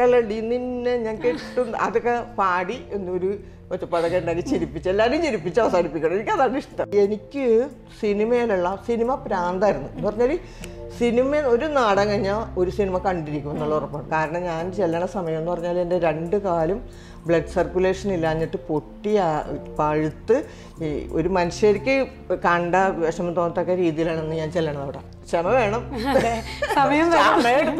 കല്ലടി നിന്നെ ഞാൻ കെട്ടും. അതൊക്കെ പാടി എന്നൊരു ഒറ്റപ്പാടൊക്കെ ഉണ്ടാക്കി ചിരിപ്പിച്ച് എല്ലാവരും ചിരിപ്പിച്ച് അവസാനിപ്പിക്കണം. എനിക്ക് അതാണ് ഇഷ്ടം. എനിക്ക് സിനിമയിലുള്ള സിനിമ പ്രാന്തായിരുന്നു. എന്ന് പറഞ്ഞാൽ സിനിമ ഒരു നാടകം കഴിഞ്ഞാൽ ഒരു സിനിമ കണ്ടിരിക്കും എന്നുള്ള ഉറപ്പാണ്. കാരണം ഞാൻ ചെല്ലണ സമയം എന്ന് പറഞ്ഞാൽ എന്റെ രണ്ട് കാലും ബ്ലഡ് സർക്കുലേഷൻ ഇല്ലാഞ്ഞിട്ട് പൊട്ടി പഴുത്ത് ഒരു മനുഷ്യർക്ക് കണ്ട വിഷമം തോന്നത്തക്ക രീതിയിലാണെന്ന് ഞാൻ ചെല്ലണത് അവിടെ. ക്ഷമ വേണം. സമയം പറയും.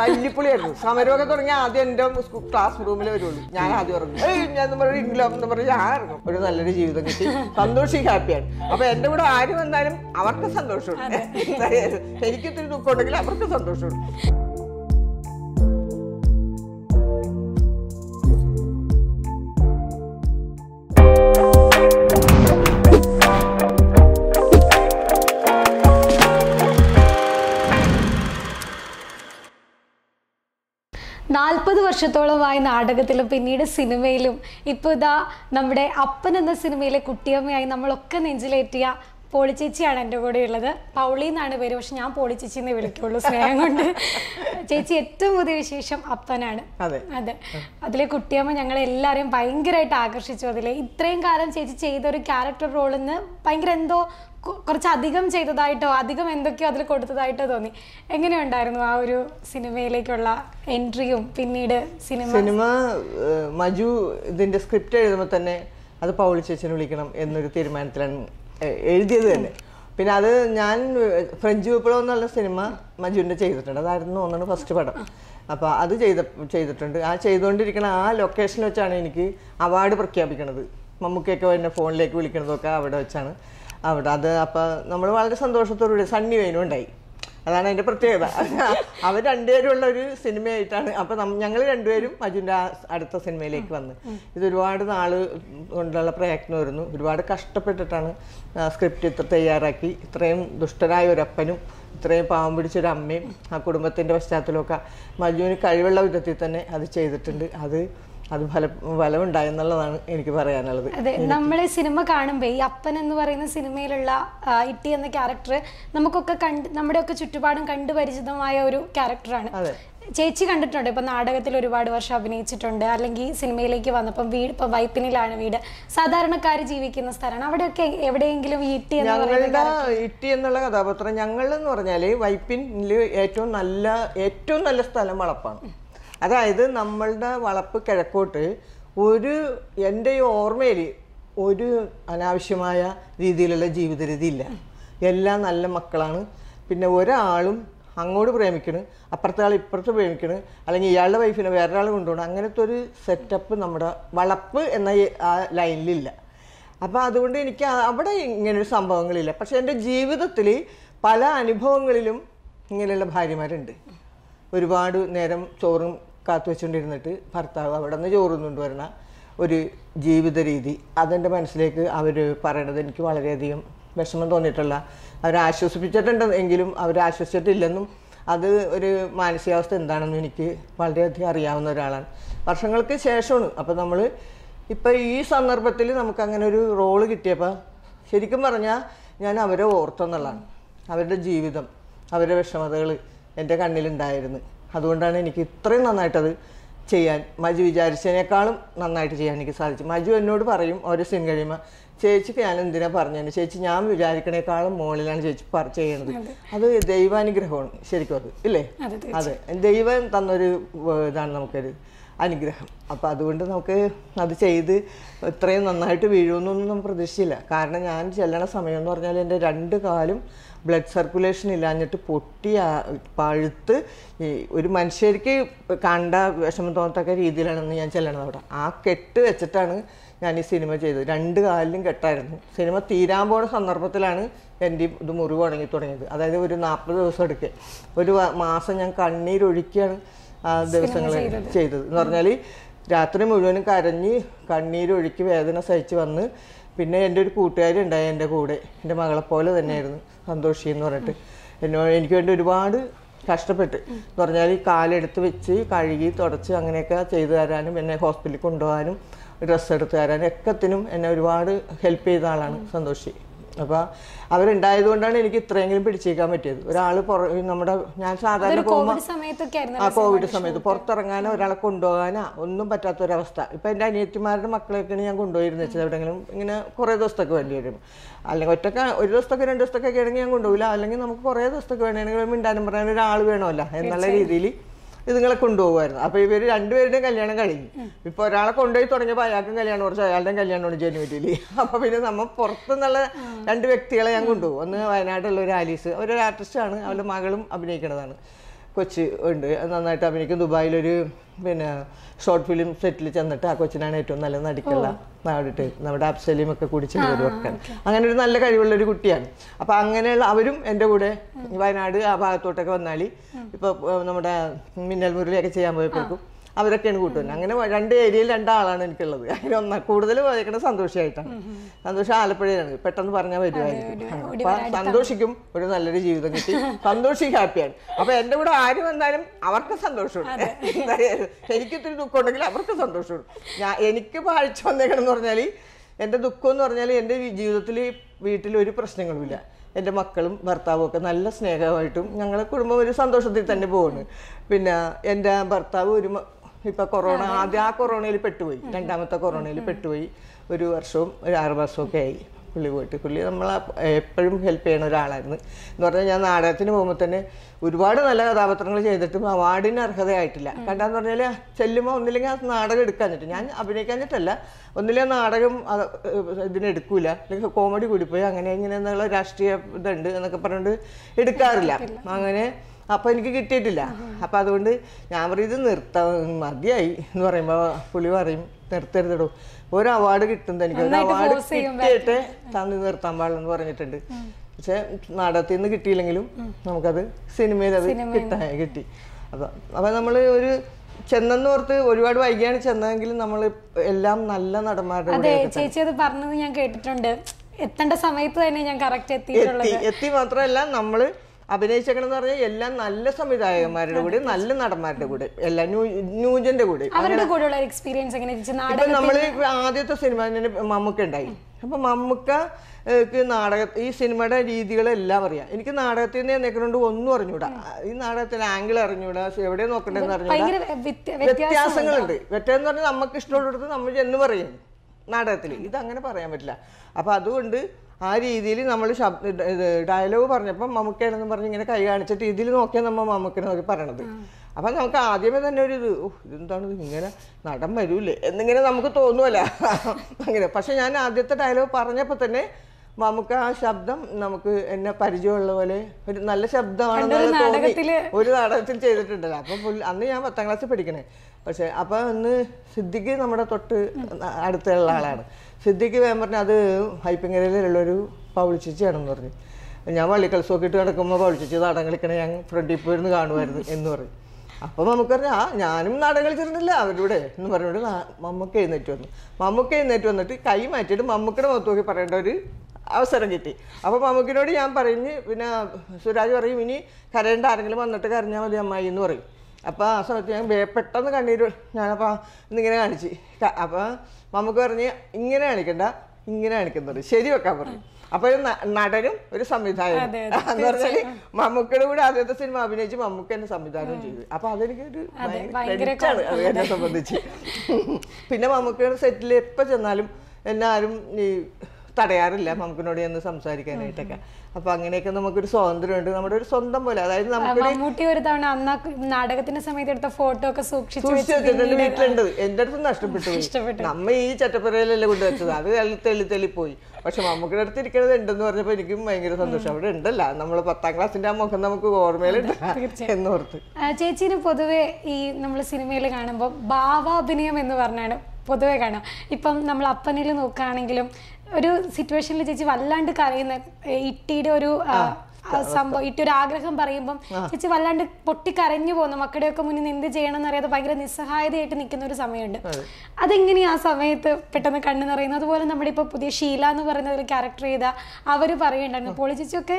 തല്ലിപ്പൊളിയായിരുന്നു. സമരമൊക്കെ തുടങ്ങി ആദ്യം എന്റെ ക്ലാസ് റൂമിൽ വരുള്ളൂ. ഞാൻ ആദ്യം ഇറങ്ങും ഞാൻ പറയും ഇംഗ്ലം എന്ന് പറഞ്ഞ് ഞാൻ ഇറങ്ങും ഒരു നല്ലൊരു ജീവിതം കിട്ടി. സന്തോഷി ഹാപ്പിയാണ്. അപ്പൊ എന്റെ കൂടെ ആര് വന്നാലും അവർക്ക് സന്തോഷമുണ്ട്. എനിക്ക് ഇത്തിരി ദുഃഖം ഉണ്ടെങ്കിൽ അവർക്ക് സന്തോഷമുണ്ട്. നാൽപ്പത് വർഷത്തോളമായി നാടകത്തിലും പിന്നീട് സിനിമയിലും ഇപ്പോൾ ഇതാ നമ്മുടെ അപ്പൻ എന്ന സിനിമയിലെ കുട്ടിയമ്മയായി നമ്മളൊക്കെ നെഞ്ചിലേറ്റിയ പോളിച്ചേച്ചിയാണ് എന്റെ കൂടെ ഉള്ളത്. പൗളി എന്നാണ് പേര്. പക്ഷെ ഞാൻ പോളിച്ചേച്ചി എന്നേ വിളിക്കുള്ളൂ സ്നേഹം കൊണ്ട്. ചേച്ചി ഏറ്റവും പുതിയ വിശേഷം അപ്പനാണ്. അതെ. അതെ. അതിലെ കുട്ടിയമ്മ ഞങ്ങളെ എല്ലാവരെയും ഭയങ്കരമായിട്ട് ആകർഷിച്ചു അതിലെ. ഇത്രയും കാലം ചേച്ചി ചെയ്ത ഒരു ക്യാരക്ടർ റോളിൽ നിന്ന് ഭയങ്കര എന്തോ കു- കുറച്ച് അധികം ചെയ്തതായിട്ടോ അധികം എന്തൊക്കെയോ അതിൽ കൊടുത്തതായിട്ടോ തോന്നി. എങ്ങനെയുണ്ടായിരുന്നു ആ ഒരു സിനിമയിലേക്കുള്ള എൻട്രിയും പിന്നീട് സിനിമ? സിനിമ മജു ഇതിന്റെ സ്ക്രിപ്റ്റ് എഴുതുമ്പോൾ തന്നെ അത് പൗളി ചേച്ചിനെ വിളിക്കണം എന്നൊരു തീരുമാനത്തിലാണ് എഴുതിയത് തന്നെ. പിന്നെ അത് ഞാൻ ഫ്രഞ്ച് വിപ്ലവം എന്നുള്ള സിനിമ മജുവിന്റെ ചെയ്തിട്ടുണ്ട്. അതായിരുന്നു തോന്നുന്നു ഫസ്റ്റ് പടം. അപ്പോൾ അത് ചെയ്ത ചെയ്തിട്ടുണ്ട്. ആ ചെയ്തുകൊണ്ടിരിക്കുന്ന ആ ലൊക്കേഷൻ വെച്ചാണ് എനിക്ക് അവാർഡ് പ്രഖ്യാപിക്കണത്. മമ്മൂക്കയൊക്കെ എന്നെ ഫോണിലേക്ക് വിളിക്കണതൊക്കെ അവിടെ വെച്ചാണ്. അവിടെ അത് അപ്പോൾ നമ്മൾ വളരെ സന്തോഷത്തോടുകൂടി സണ്ണി വേനും ഉണ്ടായി. അതാണ് അതിന്റെ പ്രത്യേകത. അവർ രണ്ടുപേരുള്ള ഒരു സിനിമയായിട്ടാണ്. അപ്പൊ ഞങ്ങൾ രണ്ടുപേരും അജുന്റെ ആ അടുത്ത സിനിമയിലേക്ക് വന്ന്. ഇത് ഒരുപാട് നാൾ കൊണ്ടുള്ള പ്രയത്നമായിരുന്നു ഒരുപാട് കഷ്ടപ്പെട്ടിട്ടാണ് സ്ക്രിപ്റ്റ് ഇത്ര തയ്യാറാക്കി. ഇത്രയും ദുഷ്ടരായ ഒരു അപ്പനും ഇത്രയും പാവം പിടിച്ചൊരു അമ്മയും ആ കുടുംബത്തിന്റെ പശ്ചാത്തലമൊക്കെ മജുവിന് കഴിവുള്ള വിധത്തിൽ തന്നെ അത് ചെയ്തിട്ടുണ്ട്. അത് അത് ഫല ഫലമുണ്ടായി എന്നുള്ളതാണ് എനിക്ക് പറയാനുള്ളത്. അതെ നമ്മൾ സിനിമ കാണുമ്പോൾ ഈ അപ്പൻ എന്ന് പറയുന്ന സിനിമയിലുള്ള ഇട്ടി എന്ന ക്യാരക്ടർ നമുക്കൊക്കെ കണ്ട് നമ്മുടെയൊക്കെ ചുറ്റുപാടും കണ്ടു പരിചിതമായ ഒരു ക്യാരക്ടറാണ് അതെ. ചേച്ചി കണ്ടിട്ടുണ്ട് ഇപ്പൊ നാടകത്തിൽ ഒരുപാട് വർഷം അഭിനയിച്ചിട്ടുണ്ട് അല്ലെങ്കിൽ സിനിമയിലേക്ക് വന്നപ്പം വീട് ഇപ്പൊ വൈപ്പിനിലാണ് വീട്. സാധാരണക്കാർ ജീവിക്കുന്ന സ്ഥലമാണ്. അവിടെയൊക്കെ എവിടെയെങ്കിലും ഇട്ടി ഞങ്ങളുടെ ഇട്ടി എന്നുള്ള കഥാപാത്രം ഞങ്ങൾ എന്ന് പറഞ്ഞാൽ വൈപ്പിനിൽ ഏറ്റവും നല്ല ഏറ്റവും നല്ല സ്ഥലം വളപ്പാണ്. അതായത് നമ്മളുടെ വളപ്പ് കിഴക്കോട്ട് ഒരു എന്റെ ഈ ഓർമ്മയിൽ ഒരു അനാവശ്യമായ രീതിയിലുള്ള ജീവിത രീതി ഇല്ല എല്ലാം നല്ല മക്കളാണ്. പിന്നെ ഒരാളും അങ്ങോട്ട് പ്രേമിക്കണ് അപ്പുറത്തെ ആൾ ഇപ്പുറത്ത് പ്രേമിക്കണ് അല്ലെങ്കിൽ ഇയാളുടെ വൈഫിനെ വേറൊരാൾ കൊണ്ടുപോകണം. അങ്ങനത്തെ ഒരു സെറ്റപ്പ് നമ്മുടെ വളപ്പ് എന്ന ആ ലൈനിലില്ല അപ്പോൾ അതുകൊണ്ട് എനിക്ക് അവിടെ ഇങ്ങനൊരു സംഭവങ്ങളില്ല. പക്ഷേ എന്റെ ജീവിതത്തിൽ പല അനുഭവങ്ങളിലും ഇങ്ങനെയുള്ള ഭാര്യമാരുണ്ട്. ഒരുപാട് നേരം ചോറും കാത്തു വെച്ചുകൊണ്ടിരുന്നിട്ട് ഭർത്താവ് അവിടെ നിന്ന് ചോറും വരണ ഒരു ജീവിത രീതി. അതെന്റെ മനസ്സിലേക്ക് അവർ പറയണത് എനിക്ക് വളരെയധികം വിഷമം തോന്നിയിട്ടുള്ള അവരെ ആശ്വസിപ്പിച്ചിട്ടുണ്ട് എങ്കിലും അവരെ ആശ്വസിച്ചിട്ടില്ലെന്നും അത് ഒരു മാനസികാവസ്ഥ എന്താണെന്ന് എനിക്ക് വളരെയധികം അറിയാവുന്ന ഒരാളാണ്. വർഷങ്ങൾക്ക് ശേഷമാണ്. അപ്പോൾ നമ്മൾ ഇപ്പം ഈ സന്ദർഭത്തിൽ നമുക്ക് അങ്ങനെ ഒരു റോൾ കിട്ടിയപ്പോൾ ശരിക്കും പറഞ്ഞാൽ ഞാൻ അവരെ ഓർത്തെന്നുള്ളതാണ് അവരുടെ ജീവിതം അവരുടെ വിഷമതകൾ എന്റെ കണ്ണിലുണ്ടായിരുന്നു. അതുകൊണ്ടാണ് എനിക്ക് ഇത്രയും നന്നായിട്ടത് ചെയ്യാൻ മജു വിചാരിച്ചതിനേക്കാളും നന്നായിട്ട് ചെയ്യാൻ എനിക്ക് സാധിച്ചു. മജു എന്നോട് പറയും ഓരോ സീൻ കഴിയുമ്പോൾ ചേച്ചിക്ക് ഞാൻ എന്തിനാ പറഞ്ഞത് ചേച്ചി ഞാൻ വിചാരിക്കണേക്കാളും മുകളിലാണ് ചേച്ചി ചെയ്യണത്. അത്. ദൈവാനുഗ്രഹമാണ് ശരിക്കും അത് ഇല്ലേ? അതെ, ദൈവം തന്നൊരു ഇതാണ് നമുക്കൊരു അനുഗ്രഹം. അപ്പൊ അതുകൊണ്ട് നമുക്ക് അത് ചെയ്ത് ഇത്രയും നന്നായിട്ട് വീഴുമെന്നൊന്നും നമ്മൾ പ്രതീക്ഷിച്ചില്ല. കാരണം ഞാൻ ചെല്ലണ സമയം എന്ന് പറഞ്ഞാൽ എന്റെ രണ്ട് കാലും ബ്ലഡ് സർക്കുലേഷൻ ഇല്ലാഞ്ഞിട്ട് പൊട്ടി പഴുത്ത് ഈ ഒരു മനുഷ്യർക്ക് കണ്ട വിഷമം തോന്നത്തക്ക രീതിയിലാണെന്ന് ഞാൻ ചെല്ലണത് അവിടെ. ആ കെട്ട് വെച്ചിട്ടാണ് ഞാൻ ഈ സിനിമ ചെയ്തത്. രണ്ട് കാലിലും കെട്ടായിരുന്നു. സിനിമ തീരാൻ പോണ സന്ദർഭത്തിലാണ് എന്റെ ഇത് മുറിവ് ഉണങ്ങി തുടങ്ങിയത്. അതായത് ഒരു നാൽപ്പത് ദിവസം എടുക്കുക ഒരു മാസം ഞാൻ കണ്ണീരൊഴുക്കിയാണ് ആ ദിവസങ്ങൾ ചെയ്തത്. എന്ന് പറഞ്ഞാൽ രാത്രി മുഴുവനും കരഞ്ഞ് കണ്ണീരൊഴുക്കി വേദന സഹിച്ച് വന്ന് പിന്നെ എന്റെ ഒരു കൂട്ടുകാരി ഉണ്ടായി എന്റെ കൂടെ. എന്റെ മകളെ പോലെ തന്നെയായിരുന്നു സന്തോഷി എന്ന് പറഞ്ഞിട്ട്. എന്നോട് എനിക്ക് വേണ്ടി ഒരുപാട് കഷ്ടപ്പെട്ട്. എന്ന് പറഞ്ഞാൽ ഈ കാലെടുത്ത് വെച്ച് കഴുകി തുടച്ച് അങ്ങനെയൊക്കെ ചെയ്തു തരാനും എന്നെ ഹോസ്പിറ്റലിൽ കൊണ്ടുപോകാനും ഡ്രസ്സ് എടുത്ത് തരാനും ഒക്കത്തിനും എന്നെ ഒരുപാട് ഹെൽപ്പ് ചെയ്ത ആളാണ് സന്തോഷി. അപ്പോൾ അവരുണ്ടായത് കൊണ്ടാണ് എനിക്ക് ഇത്രയെങ്കിലും പിടിച്ചേക്കാൻ പറ്റിയത്. ഒരാൾ നമ്മുടെ ഞാൻ സാധാരണ ആ കോവിഡ് സമയത്ത് പുറത്തിറങ്ങാനോ ഒരാളെ കൊണ്ടുപോകാനോ ഒന്നും പറ്റാത്ത പറ്റാത്തൊരവസ്ഥ. ഇപ്പം എന്റെ അനിയത്തിമാരുടെ മക്കളെയൊക്കെയാണ് ഞാൻ കൊണ്ടുപോയിരുന്നു വെച്ചത്. എവിടെയെങ്കിലും ഇങ്ങനെ കുറേ ദിവസത്തേക്ക് വേണ്ടി വരും. അല്ലെങ്കിൽ ഒറ്റയ്ക്ക് ഒരു ദിവസത്തേക്ക് രണ്ട് ദിവസത്തേക്കൊക്കെ ആണെങ്കിൽ ഞാൻ കൊണ്ടുപോകില്ല അല്ലെങ്കിൽ നമുക്ക് കുറേ ദിവസത്തേക്ക് വേണമെങ്കിൽ മിണ്ടാനും പറയാൻ ഒരാൾ വേണമല്ലോ എന്നുള്ള രീതിയിൽ ഇതുങ്ങളെ കൊണ്ടുപോകുമായിരുന്നു. അപ്പോൾ ഇവർ രണ്ടുപേരുടെയും കല്യാണം കഴിഞ്ഞു. ഇപ്പൊ ഒരാളെ കൊണ്ടുപോയി തുടങ്ങിയപ്പോൾ അയാൾക്കും കല്യാണം കുറച്ച് അയാളുടെയും കല്യാണമാണ് ജനുവരിയിൽ അപ്പോൾ പിന്നെ നമ്മൾ പുറത്തുനിന്നുള്ള രണ്ട് വ്യക്തികളെ ഞാൻ കൊണ്ടുപോകും. ഒന്ന് വയനാട്ടിലുള്ള ഒരു ആലീസ്. അവരൊരു ആർട്ടിസ്റ്റാണ് അവരുടെ മകളും അഭിനയിക്കുന്നതാണ് കൊച്ച് ഉണ്ട്. നന്നായിട്ട് അഭിനയിക്കും. ദുബായിലൊരു പിന്നെ ഷോർട്ട് ഫിലിം സെറ്റിൽ ചെന്നിട്ട് ആ കൊച്ചിനാണ് ഏറ്റവും നല്ല നടിക്കുള്ള നാടിട്ട്. നമ്മുടെ അപ്സലിയും ഒക്കെ കൂടി ചെയ്തൊരു വർക്കാണ് അങ്ങനെ ഒരു നല്ല കഴിവുള്ള ഒരു കുട്ടിയാണ്. അപ്പൊ അങ്ങനെയുള്ള അവരും എന്റെ കൂടെ വയനാട് ആ ഭാഗത്തോട്ടൊക്കെ വന്നാൽ ഇപ്പൊ നമ്മുടെ മിന്നൽ മുരളിയൊക്കെ ചെയ്യാൻ പോയപ്പോഴേക്കും അവരൊക്കെയാണ് കൂട്ടുന്നത്. അങ്ങനെ രണ്ട് ഏരിയയിൽ രണ്ടാളാണ് എനിക്കുള്ളത്. അങ്ങനെ ഒന്നാ കൂടുതൽ പോയേക്കുന്നത് സന്തോഷമായിട്ടാണ് സന്തോഷം ആലപ്പുഴയിലാണ്. പെട്ടെന്ന് പറഞ്ഞാൽ വരുമായിരിക്കും അപ്പൊ സന്തോഷിക്കും. ഒരു നല്ലൊരു ജീവിതം കിട്ടി. സന്തോഷിക്കും ഹാപ്പിയാണ്. അപ്പൊ എന്റെ കൂടെ ആര് വന്നാലും അവർക്ക് സന്തോഷമുണ്ട്. എന്തായാലും എനിക്ക് ഇത്തിരി ദുഃഖം ഉണ്ടെങ്കിൽ അവർക്ക് സന്തോഷമുണ്ട്. ഞാൻ എനിക്ക് പാഴ്ച വന്നേക്കണമെന്ന് പറഞ്ഞാൽ എന്റെ ദുഃഖം എന്ന് പറഞ്ഞാൽ എന്റെ ജീവിതത്തിൽ വീട്ടിൽ ഒരു പ്രശ്നങ്ങളുമില്ല എന്റെ മക്കളും ഭർത്താവും ഒക്കെ നല്ല സ്നേഹമായിട്ടും ഞങ്ങളെ കുടുംബം ഒരു സന്തോഷത്തിൽ തന്നെ പോകുന്നു പിന്നെ എന്റെ ഭർത്താവ് ഒരു ഇപ്പൊ കൊറോണ ആദ്യം ആ കൊറോണയിൽ പെട്ടുപോയി. രണ്ടാമത്തെ കൊറോണയിൽ പെട്ടുപോയി. ഒരു വർഷവും ഒരു ആറ് വർഷവും ഒക്കെ ആയി പുള്ളി പോയിട്ട്. പുള്ളി നമ്മൾ എപ്പോഴും ഹെൽപ്പ് ചെയ്യണ ഒരാളായിരുന്നു. എന്ന് പറഞ്ഞാൽ ഞാൻ നാടകത്തിന് പോകുമ്പോൾ തന്നെ ഒരുപാട് നല്ല കഥാപാത്രങ്ങൾ ചെയ്തിട്ടും അവാർഡിന് അർഹതയായിട്ടില്ല. കണ്ടാന്ന് പറഞ്ഞാൽ ചെല്ലുമ്പോൾ ഒന്നില്ലെങ്കിൽ ആ നാടകം എടുക്കാഞ്ഞിട്ട് ഞാൻ അഭിനയിക്കാഞ്ഞിട്ടല്ല ഒന്നിലെ നാടകം ഇതിനെടുക്കൂല അല്ലെങ്കിൽ കോമഡി കൂടിപ്പോയി അങ്ങനെ ഇങ്ങനെ എന്നുള്ള രാഷ്ട്രീയ ഇതുണ്ട് എന്നൊക്കെ പറഞ്ഞുകൊണ്ട് എടുക്കാറില്ല. അങ്ങനെ അപ്പൊ എനിക്ക് കിട്ടിയിട്ടില്ല. അപ്പൊ അതുകൊണ്ട് ഞാൻ പറയും ഇത് നിർത്താ മതിയായി. എന്ന് പറയുമ്പോ പുള്ളി പറയും നിർത്തരുതടോ. ഒരു അവാർഡ് കിട്ടുന്നത് എനിക്ക് ഒരു അവാർഡ് കിട്ടിയിട്ട് തന്നു നിർത്താൻ പാടില്ലെന്ന് പറഞ്ഞിട്ടുണ്ട്. പക്ഷെ നാടകത്തിൽ നിന്ന് കിട്ടിയില്ലെങ്കിലും നമുക്കത് സിനിമയിൽ അത് കിട്ടാ കിട്ടി. അപ്പൊ അപ്പൊ നമ്മൾ ഒരു ചെന്നെന്ന് ഓർത്ത് ഒരുപാട് വൈകിയാണ് ചെന്നതെങ്കിലും നമ്മൾ എല്ലാം നല്ല നടന്മാരുടെ അതെ ചേച്ചി അത് പറഞ്ഞത് ഞാൻ കേട്ടിട്ടുണ്ട്. എത്തേണ്ട സമയത്ത് തന്നെ ഞാൻ കറക്റ്റ് എത്തി എത്തി മാത്രമല്ല നമ്മൾ അഭിനയിച്ചേക്കണെന്ന് പറഞ്ഞാൽ എല്ലാം നല്ല സംവിധായകന്മാരുടെ കൂടെ നല്ല നടന്മാരുടെ കൂടെ എല്ലാം ന്യൂ ന്യൂജന്റെ കൂടെ. അവരുടെ കൂടെയുള്ള എക്സ്പീരിയൻസ് എങ്ങനെ? നമ്മൾ ആദ്യത്തെ സിനിമ മമ്മൂക്ക ഉണ്ടായി. അപ്പൊ മമ്മൂക്ക നാടക ഈ സിനിമയുടെ രീതികളെല്ലാം അറിയാം. എനിക്ക് നാടകത്തിൽ നിന്ന് നിൽക്കുന്നുണ്ട് ഒന്നും അറിഞ്ഞൂടാ. ഈ നാടകത്തിൽ ആംഗിൾ അറിഞ്ഞൂടാ എവിടെ നോക്കണ്ടെന്ന് അറിഞ്ഞൂടാ. വ്യത്യാസങ്ങളുണ്ട്. വ്യത്യാസം പറഞ്ഞാൽ നമുക്ക് ഇഷ്ടമുള്ളിടത്ത് നമ്മൾ എന്ന് പറയും നാടകത്തിൽ ഇത് അങ്ങനെ പറയാൻ പറ്റില്ല. അപ്പൊ അതുകൊണ്ട് ആ രീതിയിൽ നമ്മൾ ശബ്ദ ഡയലോഗ് പറഞ്ഞപ്പോൾ മമ്മൂക്കയാണെന്ന് പറഞ്ഞ് ഇങ്ങനെ കൈ കാണിച്ചിട്ട് ഇതിൽ നോക്കിയാൽ നമ്മൾ മമ്മൂക്കനെ നോക്കി പറയണത്. അപ്പം നമുക്ക് ആദ്യമേ തന്നെ ഒരു ഇത് ഓ ഇതെന്താണ് ഇത്? ഇങ്ങനെ നടൻ വരൂലേ? എന്നിങ്ങനെ നമുക്ക് തോന്നുമല്ല അങ്ങനെ. പക്ഷെ ഞാൻ ആദ്യത്തെ ഡയലോഗ് പറഞ്ഞപ്പോൾ തന്നെ നമുക്ക് ആ ശബ്ദം നമുക്ക് എന്നെ പരിചയമുള്ള പോലെ ഒരു നല്ല ശബ്ദമാണെന്ന് തോന്നി. ഒരു നാടകത്തിൽ ചെയ്തിട്ടുണ്ട്. അപ്പൊ അന്ന് ഞാൻ പത്താം ക്ലാസ്സിൽ പഠിക്കണേ. പക്ഷെ അപ്പൊ അന്ന് സിദ്ദിഖ് നമ്മുടെ തൊട്ട് അടുത്തുള്ള ആളാണ്. സിദ്ദിഖ് വേഗം പറഞ്ഞു അത് ഹൈപ്പിങ്ങരയിലുള്ളൊരു എന്ന് പറഞ്ഞു. ഞാൻ വള്ളിക്കൽസൊക്കെ ഇട്ട് കിടക്കുമ്പോൾ പവിളിച്ചിച്ച് നാടൻ കളിക്കണേ ഞാൻ ഫ്രണ്ടിൽ പോയിരുന്ന് കാണുമായിരുന്നു എന്ന് പറഞ്ഞു. അപ്പോൾ നമുക്കറിഞ്ഞ ആ ഞാനും നാടൻ കളിച്ചിരുന്നില്ല അവരുടെ എന്ന് പറഞ്ഞുകൊണ്ട് മമ്മക്ക് എഴുന്നേറ്റ് വന്നു. മമ്മക്ക് എഴുന്നേറ്റ് വന്നിട്ട് കൈ മാറ്റിയിട്ട് മമ്മൂക്കയുടെ മുഖത്ത് നോക്കി പറയേണ്ട ഒരു അവസരം കിട്ടി. അപ്പോൾ മമ്മൂക്കിനോട് ഞാൻ പറഞ്ഞ് പിന്നെ സുരാജ് പറയും ഇനി കരയേണ്ട ആരെങ്കിലും വന്നിട്ട് കരഞ്ഞാൽ മതി അമ്മായി എന്ന് പറയും. അപ്പോൾ ആ സമയത്ത് ഞാൻ പെട്ടെന്ന് കണ്ണീര് ഞാനപ്പോൾ ഇന്നിങ്ങനെ കാണിച്ച്. ക- മമ്മൂക്ക് പറഞ്ഞ് ഇങ്ങനെ കാണിക്കണ്ട ഇങ്ങനെ കാണിക്കുന്നത് ശരി വെക്കാൻ പറഞ്ഞു. അപ്പൊ ഒരു നടനും ഒരു സംവിധായകനും. എന്ന് പറഞ്ഞാൽ മമ്മൂക്കയുടെ കൂടെ ആദ്യത്തെ സിനിമ അഭിനയിച്ച് മമ്മൂക്ക എന്നെ സംവിധാനം ചെയ്തു. അപ്പൊ അതെനിക്ക് ഒരു അത് എന്നെ സംബന്ധിച്ച്. പിന്നെ മമ്മൂക്കയുടെ സെറ്റിൽ എപ്പോ ചെന്നാലും എന്നെ ആരും ഈ തടയാറില്ല. മമ്മൂക്കിനോട് ചെന്ന് സംസാരിക്കാനായിട്ടൊക്കെ. അപ്പൊ അങ്ങനെയൊക്കെ നമുക്കൊരു സ്വാതന്ത്ര്യമുണ്ട്. നമ്മുടെ ഒരു സ്വന്തം പോലെ അതായത് നമുക്ക് മമ്മൂട്ടി ഒരു തവണ അന്ന് നാടകത്തിന്റെ സമയത്ത് എടുത്ത ഫോട്ടോ ഒക്കെ സൂക്ഷിച്ചു വീട്ടിലുണ്ട്. എന്റെ അടുത്ത് നഷ്ടപ്പെട്ടു നമ്മ ഈ ചട്ടപ്പുരയിലല്ലേ കൊണ്ടുവച്ചത്. അത് തെളി തെളി തെളി പോയി. പക്ഷെ മമ്മൂക്കിയുടെ അടുത്ത് ഇരിക്കണത് ഉണ്ടെന്ന് പറഞ്ഞപ്പോ എനിക്കും ഭയങ്കര സന്തോഷം. അവിടെ ഉണ്ടല്ല. നമ്മൾ പത്താം ക്ലാസ്സിന്റെ ആ മുഖം നമുക്ക് ഓർമ്മയിലുണ്ട് എന്നോർത്ത്. ചേച്ചിന് ചേച്ചീന് പൊതുവെ ഈ നമ്മൾ സിനിമയിൽ കാണുമ്പോൾ ഭാവാഭിനയം എന്ന് പറഞ്ഞാണ് പൊതുവെ കാണാം ഇപ്പം നമ്മൾ അപ്പനിൽ നോക്കുകയാണെങ്കിലും ഒരു സിറ്റുവേഷനിൽ ചേച്ചി വല്ലാണ്ട് കരയുന്ന ഇട്ടിയുടെ ഒരു ആ, ഇട്ടി സംഭവം ഇട്ടൊരു ആഗ്രഹം പറയുമ്പം ചേച്ചി വല്ലാണ്ട് പൊട്ടി കരഞ്ഞു പോകുന്ന. മക്കളുടെയൊക്കെ മുന്നിൽ നിന്ന് എന്ത് ചെയ്യണം എന്നറിയാതെ ഭയങ്കര നിസ്സഹായതയായിട്ട് നിൽക്കുന്ന ഒരു സമയമുണ്ട്. അതെങ്ങനെയാ ആ സമയത്ത് പെട്ടെന്ന് കണ്ണു നിറയുന്നത്? അതുപോലെ നമ്മുടെ ഇപ്പൊ പുതിയ ഷീല എന്ന് പറയുന്ന ഒരു ക്യാരക്ടർ ചെയ്ത അവർ പറയുന്നുണ്ടായിരുന്നു പോളി ചേച്ചിയൊക്കെ